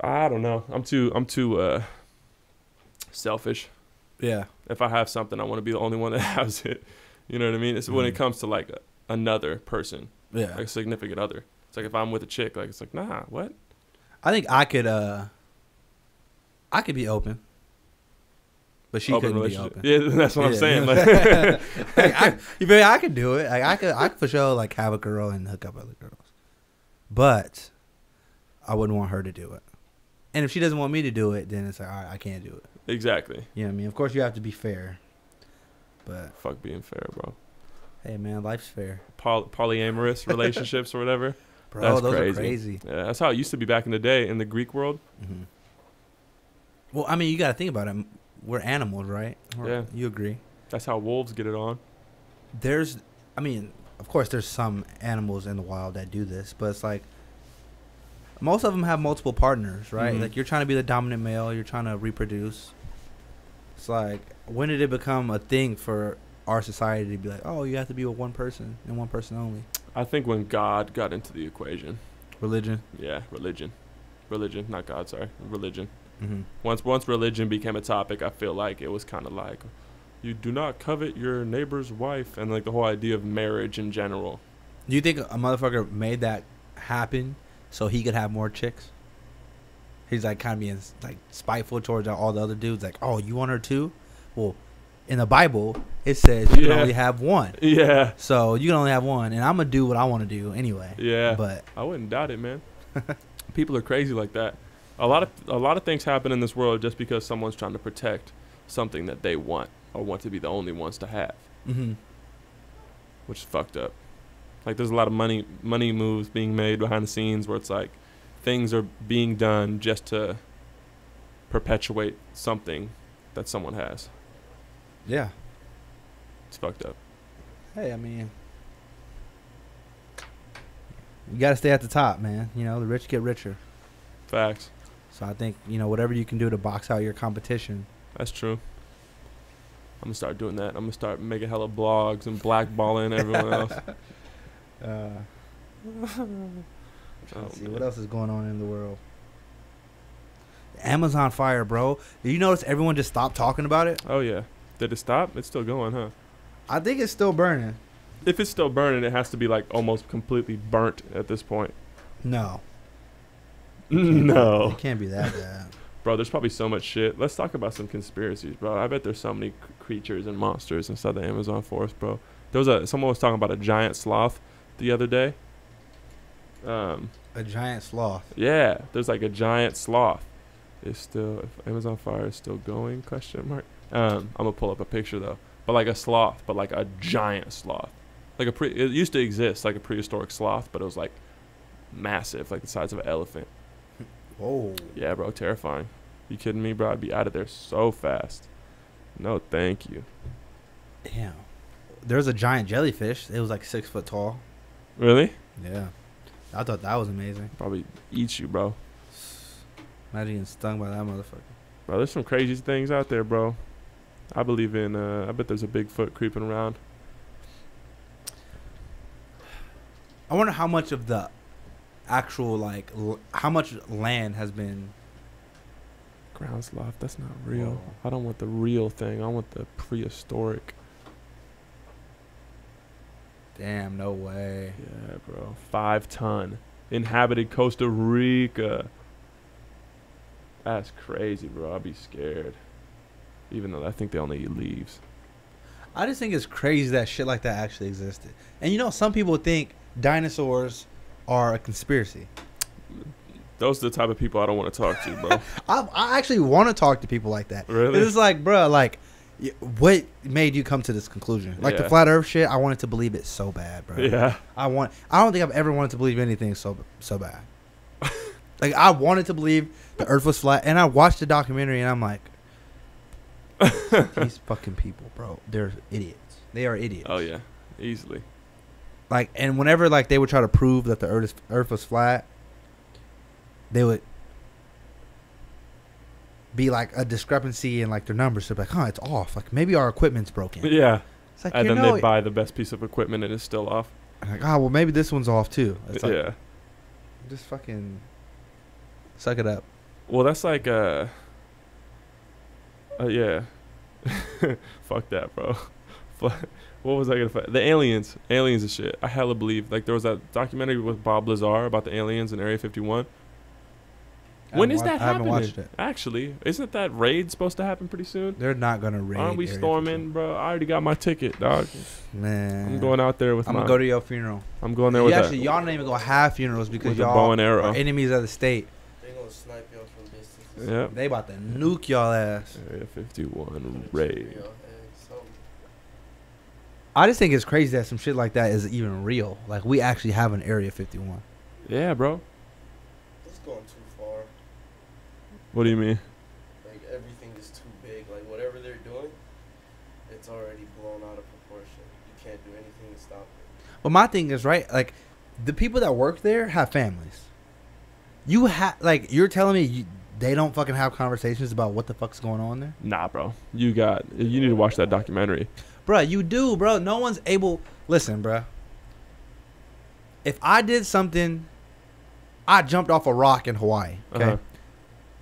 I don't know. I'm too I'm too uh selfish. Yeah. If I have something, I want to be the only one that has it. You know what I mean? It's when it Mhm. comes to like another person, Yeah. like a significant other. It's like if I'm with a chick, like it's like nah, what? I think I could. uh I could be open. But she open couldn't be open. Yeah, that's what I'm saying. Like, Like, I, you feel me? I could do it. Like I could, I could for sure like have a girl and hook up other girls, but I wouldn't want her to do it. And if she doesn't want me to do it, then it's like, all right, I can't do it. exactly. You know what I mean? Of course, you have to be fair, but Fuck being fair, bro. hey, man, life's fair, Poly- polyamorous relationships or whatever. Bro. That's those crazy. are crazy. Yeah, that's how it used to be back in the day in the Greek world. hmm Well, I mean, you got to think about it. We're animals, right? Or- Yeah. You agree? That's how wolves get it on. There's, I mean, of course, there's some animals in the wild that do this, but it's like most of them have multiple partners, right? Mhm. Like you're trying to be the dominant male, you're trying to reproduce. It's like when did it become a thing for our society to be like, oh, you have to be with one person and one person only? I think when God got into the equation. Religion. Yeah, religion. Religion, not God, sorry. Religion. Mm-hmm. Once once religion became a topic, I feel like it was kind of like you do not covet your neighbor's wife and like the whole idea of marriage in general. Do you think a motherfucker made that happen so he could have more chicks? He's like kind of being like spiteful towards all the other dudes. Like, oh, you want her too? Well, in the Bible, it says you Yeah. can only have one. Yeah. So you can only have one, and I'm gonna do what I want to do anyway. Yeah. But I wouldn't doubt it, man. People are crazy like that. A lot of a lot of things happen in this world just because someone's trying to protect something that they want or want to be the only ones to have, hmm which is fucked up. Like there's a lot of money money moves being made behind the scenes where it's like things are being done just to perpetuate something that someone has. Yeah. It's fucked up. Hey, I mean, you gotta stay at the top, man. You know, the rich get richer. Facts. So I think you know whatever you can do to box out your competition. That's true. I'm gonna start doing that. I'm gonna start making hella blogs and blackballing everyone else. Uh, Oh, see man. what else is going on in the world. Amazon fire, bro. Did you notice everyone just stopped talking about it? Oh yeah. Did it stop? It's still going, huh? I think it's still burning. If it's still burning, it has to be like almost completely burnt at this point. No, no, it can't be that bad. bro. There's probably so much shit. Let's talk about some conspiracies, bro. I bet there's so many c- creatures and monsters inside the Amazon forest, bro. There was a someone was talking about a giant sloth the other day. Um, A giant sloth. yeah, there's like a giant sloth. It's still if Amazon fire is still going? Question mark. Um, I'm gonna pull up a picture though, but like a sloth, but like a giant sloth, like a pre. It used to exist like a prehistoric sloth, but it was like massive, like the size of an elephant. Whoa. Yeah, bro, terrifying. You kidding me, bro? I'd be out of there so fast. No, thank you. Damn. There's a giant jellyfish. It was like six foot tall. Really? Yeah. I thought that was amazing. Probably eat you, bro. Imagine getting stung by that motherfucker. Bro, there's some crazy things out there, bro. I believe in. Uh, I bet there's a Bigfoot creeping around. I wonder how much of the actual like l- how much land has been Ground sloth. That's not real. I don't want the real thing. I want the prehistoric. damn no way Yeah, bro. Five ton. Inhabited Costa Rica. That's crazy, bro. I'd be scared. Even though I think they only eat leaves. i just think it's crazy that shit like that actually existed and you know some people think dinosaurs are a conspiracy Those are the type of people I don't want to talk to, bro. i, I actually want to talk to people like that Really? it's like bro like what made you come to this conclusion like the flat earth shit i wanted to believe it so bad bro yeah. I want. I don't think I've ever wanted to believe anything so so bad. like I wanted to believe the Earth was flat, and I watched the documentary, and I'm like, these fucking people, bro, they're idiots. They are idiots. Oh yeah. Easily. Like, and whenever like they would try to prove that the Earth is, Earth was flat, they would be like a discrepancy in like their numbers. They're like, huh, it's off. Like maybe our equipment's broken. Yeah. It's like And then know, they buy the best piece of equipment and it's still off. like, oh well, maybe this one's off too. It's like, yeah. just fucking suck it up. Well, that's like uh, uh yeah. Fuck that, bro. What was I gonna find? The aliens, aliens and shit. I hella believe. Like there was that documentary with Bob Lazar about the aliens in Area 51. When is When haven't wa- that I haven't watched it. Actually, isn't that raid supposed to happen pretty soon? They're not gonna raid. Aren't we Area storming, bro? I already got my ticket, dog. Man, I'm going out there with I'm my. gonna go to your funeral. I'm going there You with actually, that. y'all don't even gonna have funerals because With a y'all bow and arrow. are enemies of the state. They gonna snipe y'all from distance. Yeah. They about to nuke y'all ass. Area 51 raid. y'all, hey, something. I just think it's crazy that some shit like that is even real. Like we actually have an Area 51. Yeah, bro. It's going too far. What do you mean? Like everything is too big. Like whatever they're doing, it's already blown out of proportion. You can't do anything to stop it. But my thing is right, like the people that work there have families. You have like you're telling me you, they don't fucking have conversations about what the fuck's going on there, Nah, bro. You got. You need to watch that documentary. Bruh, You do, bro. No one's able. Listen, bruh. If I did something, I jumped off a rock in Hawaii, okay, Uh-huh.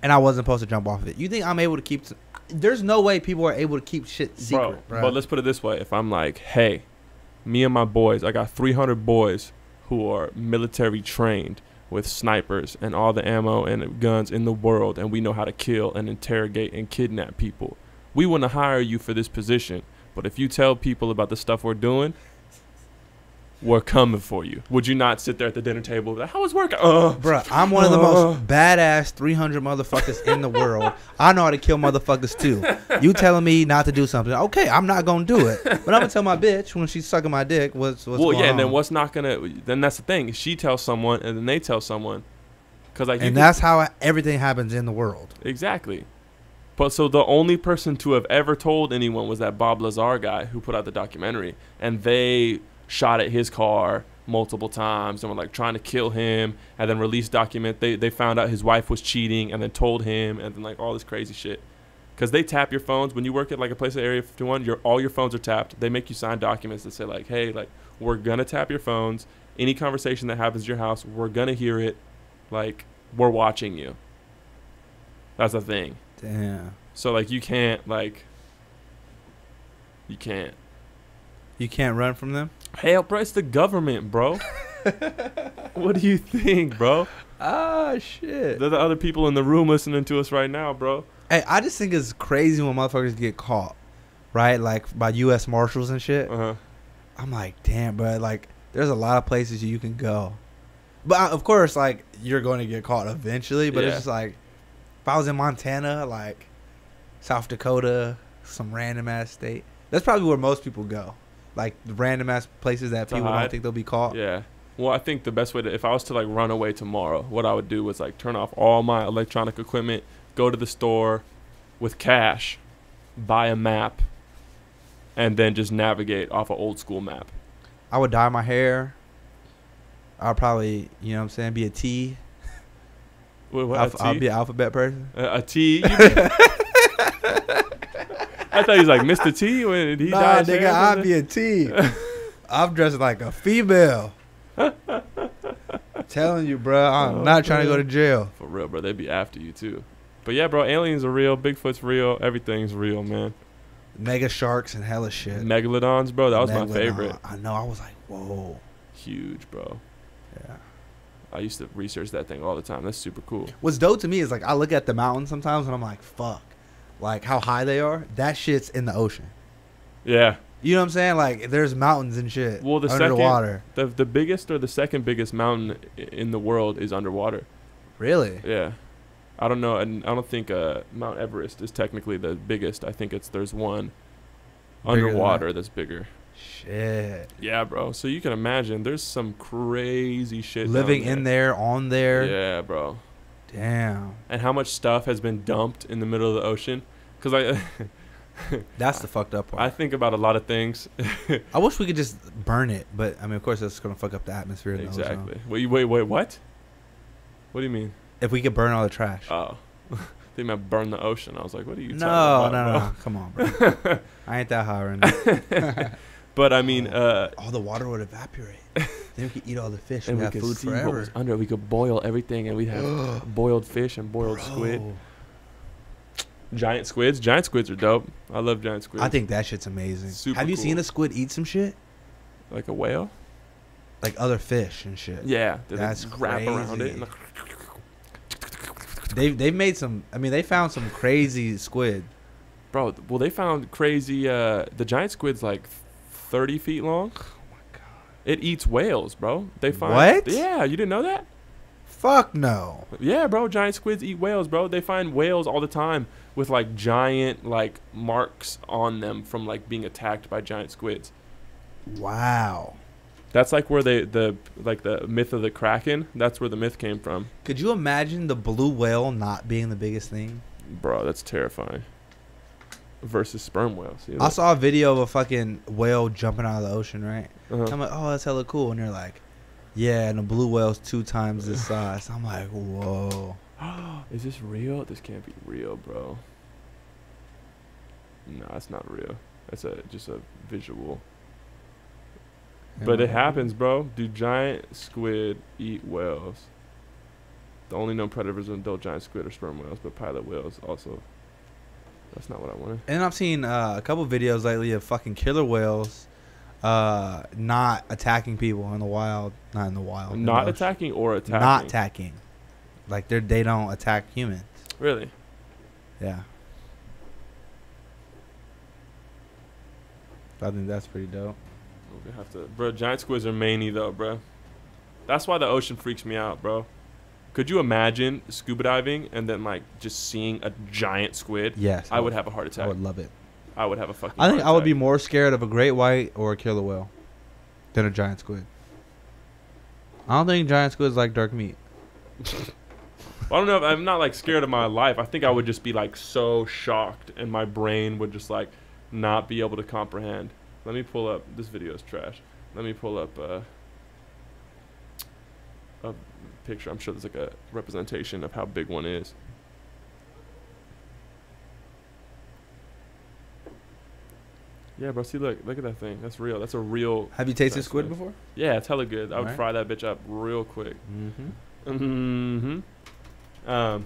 and I wasn't supposed to jump off of it. You think I'm able to keep? There's no way people are able to keep shit secret, bro, bruh. But let's put it this way: if I'm like, hey, me and my boys, I got 300 boys who are military trained with snipers and all the ammo and guns in the world, and we know how to kill and interrogate and kidnap people. We want to hire you for this position, but if you tell people about the stuff we're doing, we're coming for you. Would you not sit there at the dinner table? Like, How was work? Uh, Bruh, I'm one of the most badass 300 motherfuckers in the world. I know how to kill motherfuckers too. You telling me not to do something? Okay, I'm not gonna do it. But I'm gonna tell my bitch when she's sucking my dick what's what's well, yeah, and then what's not gonna? Then that's the thing. She tells someone, and then they tell someone, because like And that's how everything happens in the world. Exactly. But so the only person to have ever told anyone was that Bob Lazar guy who put out the documentary, and they shot at his car multiple times and were like trying to kill him, and then released document. They they found out his wife was cheating, and then told him, and then like all this crazy shit. Because they tap your phones when you work at like a place at Area 51. Your all your phones are tapped. They make you sign documents that say like, hey, like we're gonna tap your phones. Any conversation that happens at your house, we're gonna hear it. Like we're watching you. That's the thing. Damn. So like you can't like you can't. You can't run from them? Hell, bro, it's the government, bro. what do you think, bro? Ah, shit. They're the other people in the room listening to us right now, bro. Hey, I just think it's crazy when motherfuckers get caught, right? Like by U.S. Marshals and shit. Uh huh. I'm like, damn, bro. Like, there's a lot of places you can go, but of course, like you're going to get caught eventually. But it's just like, if I was in Montana, like South Dakota, some random ass state, that's probably where most people go. Like random ass places that people hide? don't think they'll be caught. Yeah. Well, I think the best way to, if I was to like run away tomorrow, what I would do was like turn off all my electronic equipment, go to the store with cash, buy a map, and then just navigate off an old school map. I would dye my hair. I'll probably, you know what I'm saying, be a T. What, what, Alph- a I'll be an alphabet person. A, a T. I thought he was like Mr. T when he nah, died. Nah, nigga, I'll be a T. I'm dressed like a female. Telling you, bro, I'm Oh, not trying to go to jail. For real, bro. They'd be after you too. But yeah, bro, aliens are real. Bigfoot's real. Everything's real, man. Mega sharks and hella shit. Megalodons, bro. That was my favorite. I know. I was like, whoa. Huge, bro. Yeah. I used to research that thing all the time. That's super cool. What's dope to me is like I look at the mountains sometimes and I'm like, fuck, like how high they are. That shit's in the ocean. Yeah. You know what I'm saying? Like there's mountains and shit Well, the under the second- water. The the biggest or the second biggest mountain in the world is underwater. Really? Yeah. I don't know, and I don't think uh, Mount Everest is technically the biggest. I think it's there's one Bigger underwater that's bigger. Shit. Yeah, bro. So you can imagine there's some crazy shit Living in there, on there. Yeah, bro. Damn. And how much stuff has been dumped in the middle of the ocean? Because I That's the fucked up part. I think about a lot of things. I wish we could just burn it, but I mean, of course, that's gonna fuck up the atmosphere. in the ocean. exactly. Wait, wait, wait. What? What do you mean? If we could burn all the trash. Oh, they meant burn the ocean. I was like, what are you no, talking no, about? no, Come on, bro. I ain't that high right now. But I mean, uh, all the water would evaporate. then we could eat all the fish and, and we have could food see what forever. was under. We could boil everything, and we'd have boiled fish and boiled squid. Giant squids. Giant squids are dope. I love giant squids. I think that shit's amazing. Super have you seen cool. a squid eat some shit? like a whale. Like other fish and shit. Yeah, they, like, That's wrap around it. crazy. And They they've made some. I mean, they found some crazy squid. Bro, well they found crazy. Uh, the giant squid's like thirty feet long. Oh my god. It eats whales, bro. They find What? Yeah, you didn't know that? Fuck no. Yeah, bro. Giant squids eat whales, bro. They find whales all the time with like giant like marks on them from like being attacked by giant squids. Wow. That's like where they the like the myth of the kraken. That's where the myth came from, Could you imagine the blue whale not being the biggest thing? bro. That's terrifying. Versus sperm whales. See I saw a video of a fucking whale jumping out of the ocean, right? Uh-huh. I'm like, oh, that's hella cool. And they're like, yeah, and the blue whale's two times this size. I'm like, whoa. Is this real? This can't be real, bro. No, it's not real. That's a just a visual. But it happens, bro. Do giant squid eat whales? The only known predators of adult giant squid are sperm whales, but pilot whales also. That's not what I wanted. And I've seen uh, a couple videos lately of fucking killer whales uh, not attacking people in the wild. Not in the wild. Not attacking or attacking. Not attacking. Like they're they don't attack humans. Really? Yeah. I think that's pretty dope. We have to, bro. Giant squids are many though, bro. That's why the ocean freaks me out, bro. Could you imagine scuba diving and then like just seeing a giant squid? Yes, I would have a heart attack. I would love it. I would have a fucking. I think I would be more scared of a great white or a killer whale than a giant squid. I don't think giant squid's like dark meat. I don't know. If, I'm not like scared of my life. I think I would just be like so shocked, and my brain would just like not be able to comprehend. Let me pull up. This video is trash. Let me pull up uh, a picture. I'm sure there's like a representation of how big one is. Yeah, bro. See, look, look at that thing. That's real. That's a real. Have you tasted squid before? Yeah, it's hella good. I would Alright. fry that bitch up real quick. Mm-hmm. Mm-hmm. Um,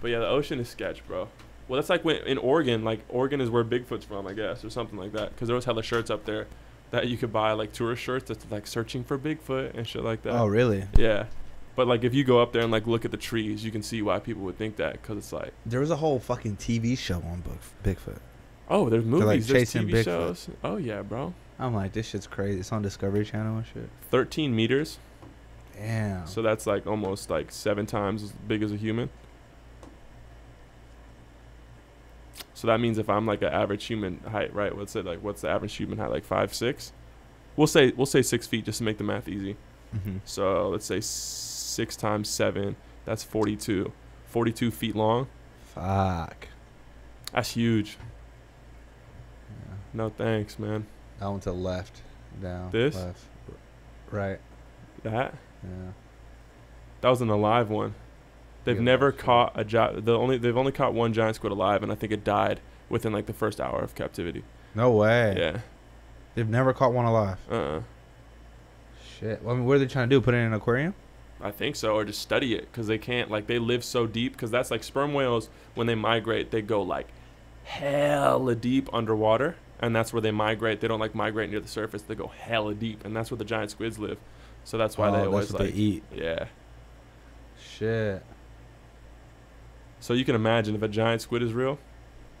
but yeah, the ocean is sketch, bro. Well, that's like when in Oregon, like Oregon is where Bigfoot's from, I guess, or something like that. Because there was hella shirts up there that you could buy, like tourist shirts that's like searching for Bigfoot and shit like that. Oh, really? Yeah. But like if you go up there and like look at the trees, you can see why people would think that. Because it's like, There was a whole fucking TV show on Bigfoot. oh, there's movies, like, there's chasing TV Bigfoot. shows. Oh yeah, bro. I'm like, this shit's crazy. It's on Discovery Channel and shit. 13 meters. Damn. So that's like almost like seven times as big as a human. So that means if I'm like an average human height, right? Let's say like what's the average human height? Like five six. We'll say we'll say six feet just to make the math easy. mm-hmm. So let's say six times seven. That's 42. 42 feet long. Fuck. That's huge. Yeah. No thanks, man. That one to left. Down. This? Left. Right. That Yeah. that was an alive one. They've never caught a gi- the only they've only caught one giant squid alive, and I think it died within like the first hour of captivity. No way. Yeah. They've never caught one alive. Uh. uh Shit. Well, I mean, what are they trying to do? Put it in an aquarium? I think so, or just study it because they can't like they live so deep. Because that's like sperm whales when they migrate, they go like hella deep underwater, and that's where they migrate. They don't like migrate near the surface; they go hella deep, and that's where the giant squids live. So that's why oh, they that's always what like they eat. yeah. Shit. So you can imagine if a giant squid is real.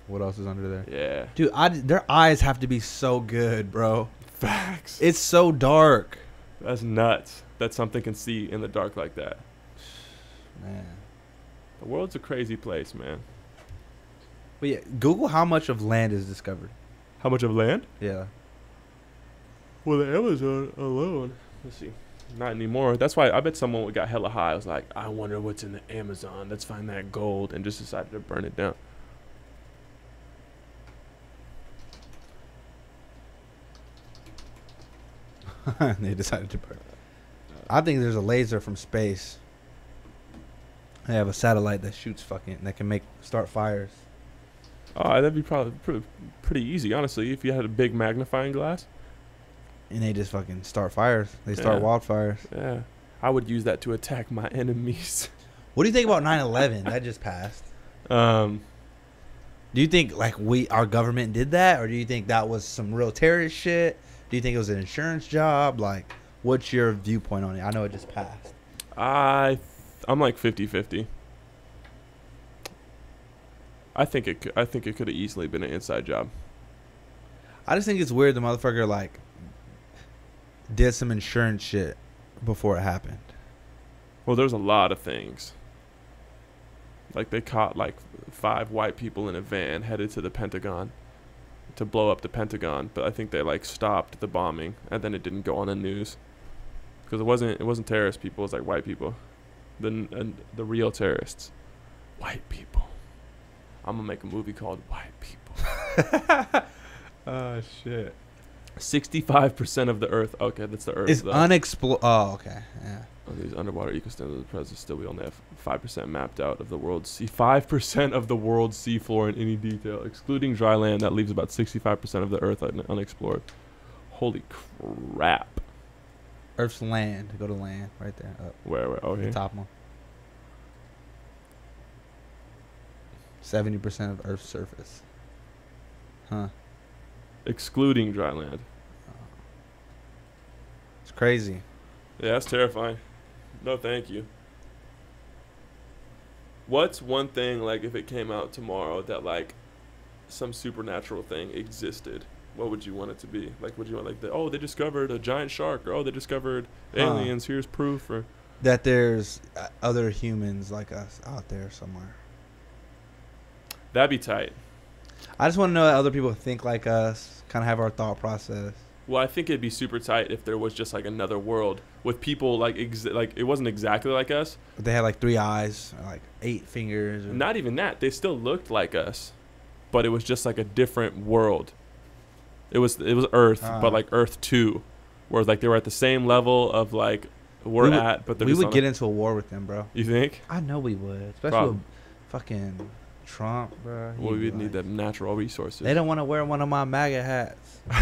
What else is under there? Yeah. Dude, I, their eyes have to be so good, bro. Facts. It's so dark. That's nuts that something can see in the dark like that. Man. The world's a crazy place, man. But yeah, Google how much of land is discovered. How much of land? Yeah. Well, the Amazon alone. Let's see. Not anymore. That's why I bet someone got hella high. I was like, I wonder what's in the Amazon. Let's find that gold, and just decided to burn it down. they decided to burn. I think there's a laser from space. They have a satellite that shoots fucking that can make start fires. Oh, that'd be probably pretty, pretty easy, honestly, if you had a big magnifying glass. And they just fucking start fires. They start Yeah. wildfires. Yeah, I would use that to attack my enemies. What do you think about 9/11? that just passed. um, Do you think like we our government did that, or do you think that was some real terrorist shit? Do you think it was an insurance job? Like, what's your viewpoint on it? I know it just passed. I, I'm like 50-50. I think it. Could, I think it could have easily been an inside job. I just think it's weird the motherfucker like did some insurance shit before it happened. Well, there's a lot of things. Like they caught like five white people in a van headed to the Pentagon to blow up the Pentagon, but I think they like stopped the bombing and then it didn't go on the news because it wasn't it wasn't terrorist people, it was like white people, the and uh, the real terrorists, white people. I'm gonna make a movie called White People. Oh shit. Sixty-five percent of the Earth. Okay, that's the Earth. It's though. unexplored. Oh, okay. Yeah. of these underwater ecosystems of the present still we only have 5% mapped out of the world's sea 5% of the world's seafloor in any detail excluding dry land that leaves about 65% of the earth un- unexplored holy crap Earth's land. Go to land right there. Up. where where oh The top one. Seventy percent of Earth's surface. Huh. excluding dry land oh. It's crazy. yeah that's terrifying no thank you what's one thing like if it came out tomorrow that like some supernatural thing existed what would you want it to be like would you want like the, oh they discovered a giant shark or oh they discovered aliens here's proof or That there's uh, other humans like us out there somewhere. that'd be tight I just want to know that other people think like us, kind of have our thought process. Well, I think it'd be super tight if there was just like another world with people like ex- like it wasn't exactly like us. But they had like three eyes, or, like eight fingers. Or, Not even that. They still looked like us, but it was just like a different world. It was it was Earth, Ah. but like Earth two, where like they were at the same level of like we're We would- at, but we would get a- into a war with them, bro. You think? I know we would, especially Problem. with fucking Trump, bro. Well, we would need the natural resources. They don't want to wear one of my MAGA hats.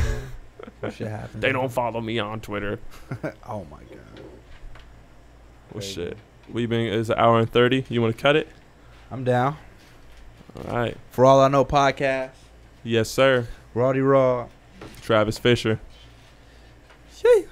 What shit happens? They don't follow me on Twitter. oh my god. Well, Crazy. shit. We been is an hour and thirty. You want to cut it? I'm down. All right. For all I know, podcast. Yes, sir. Raldy Rald. Travis Fisher. Sheesh.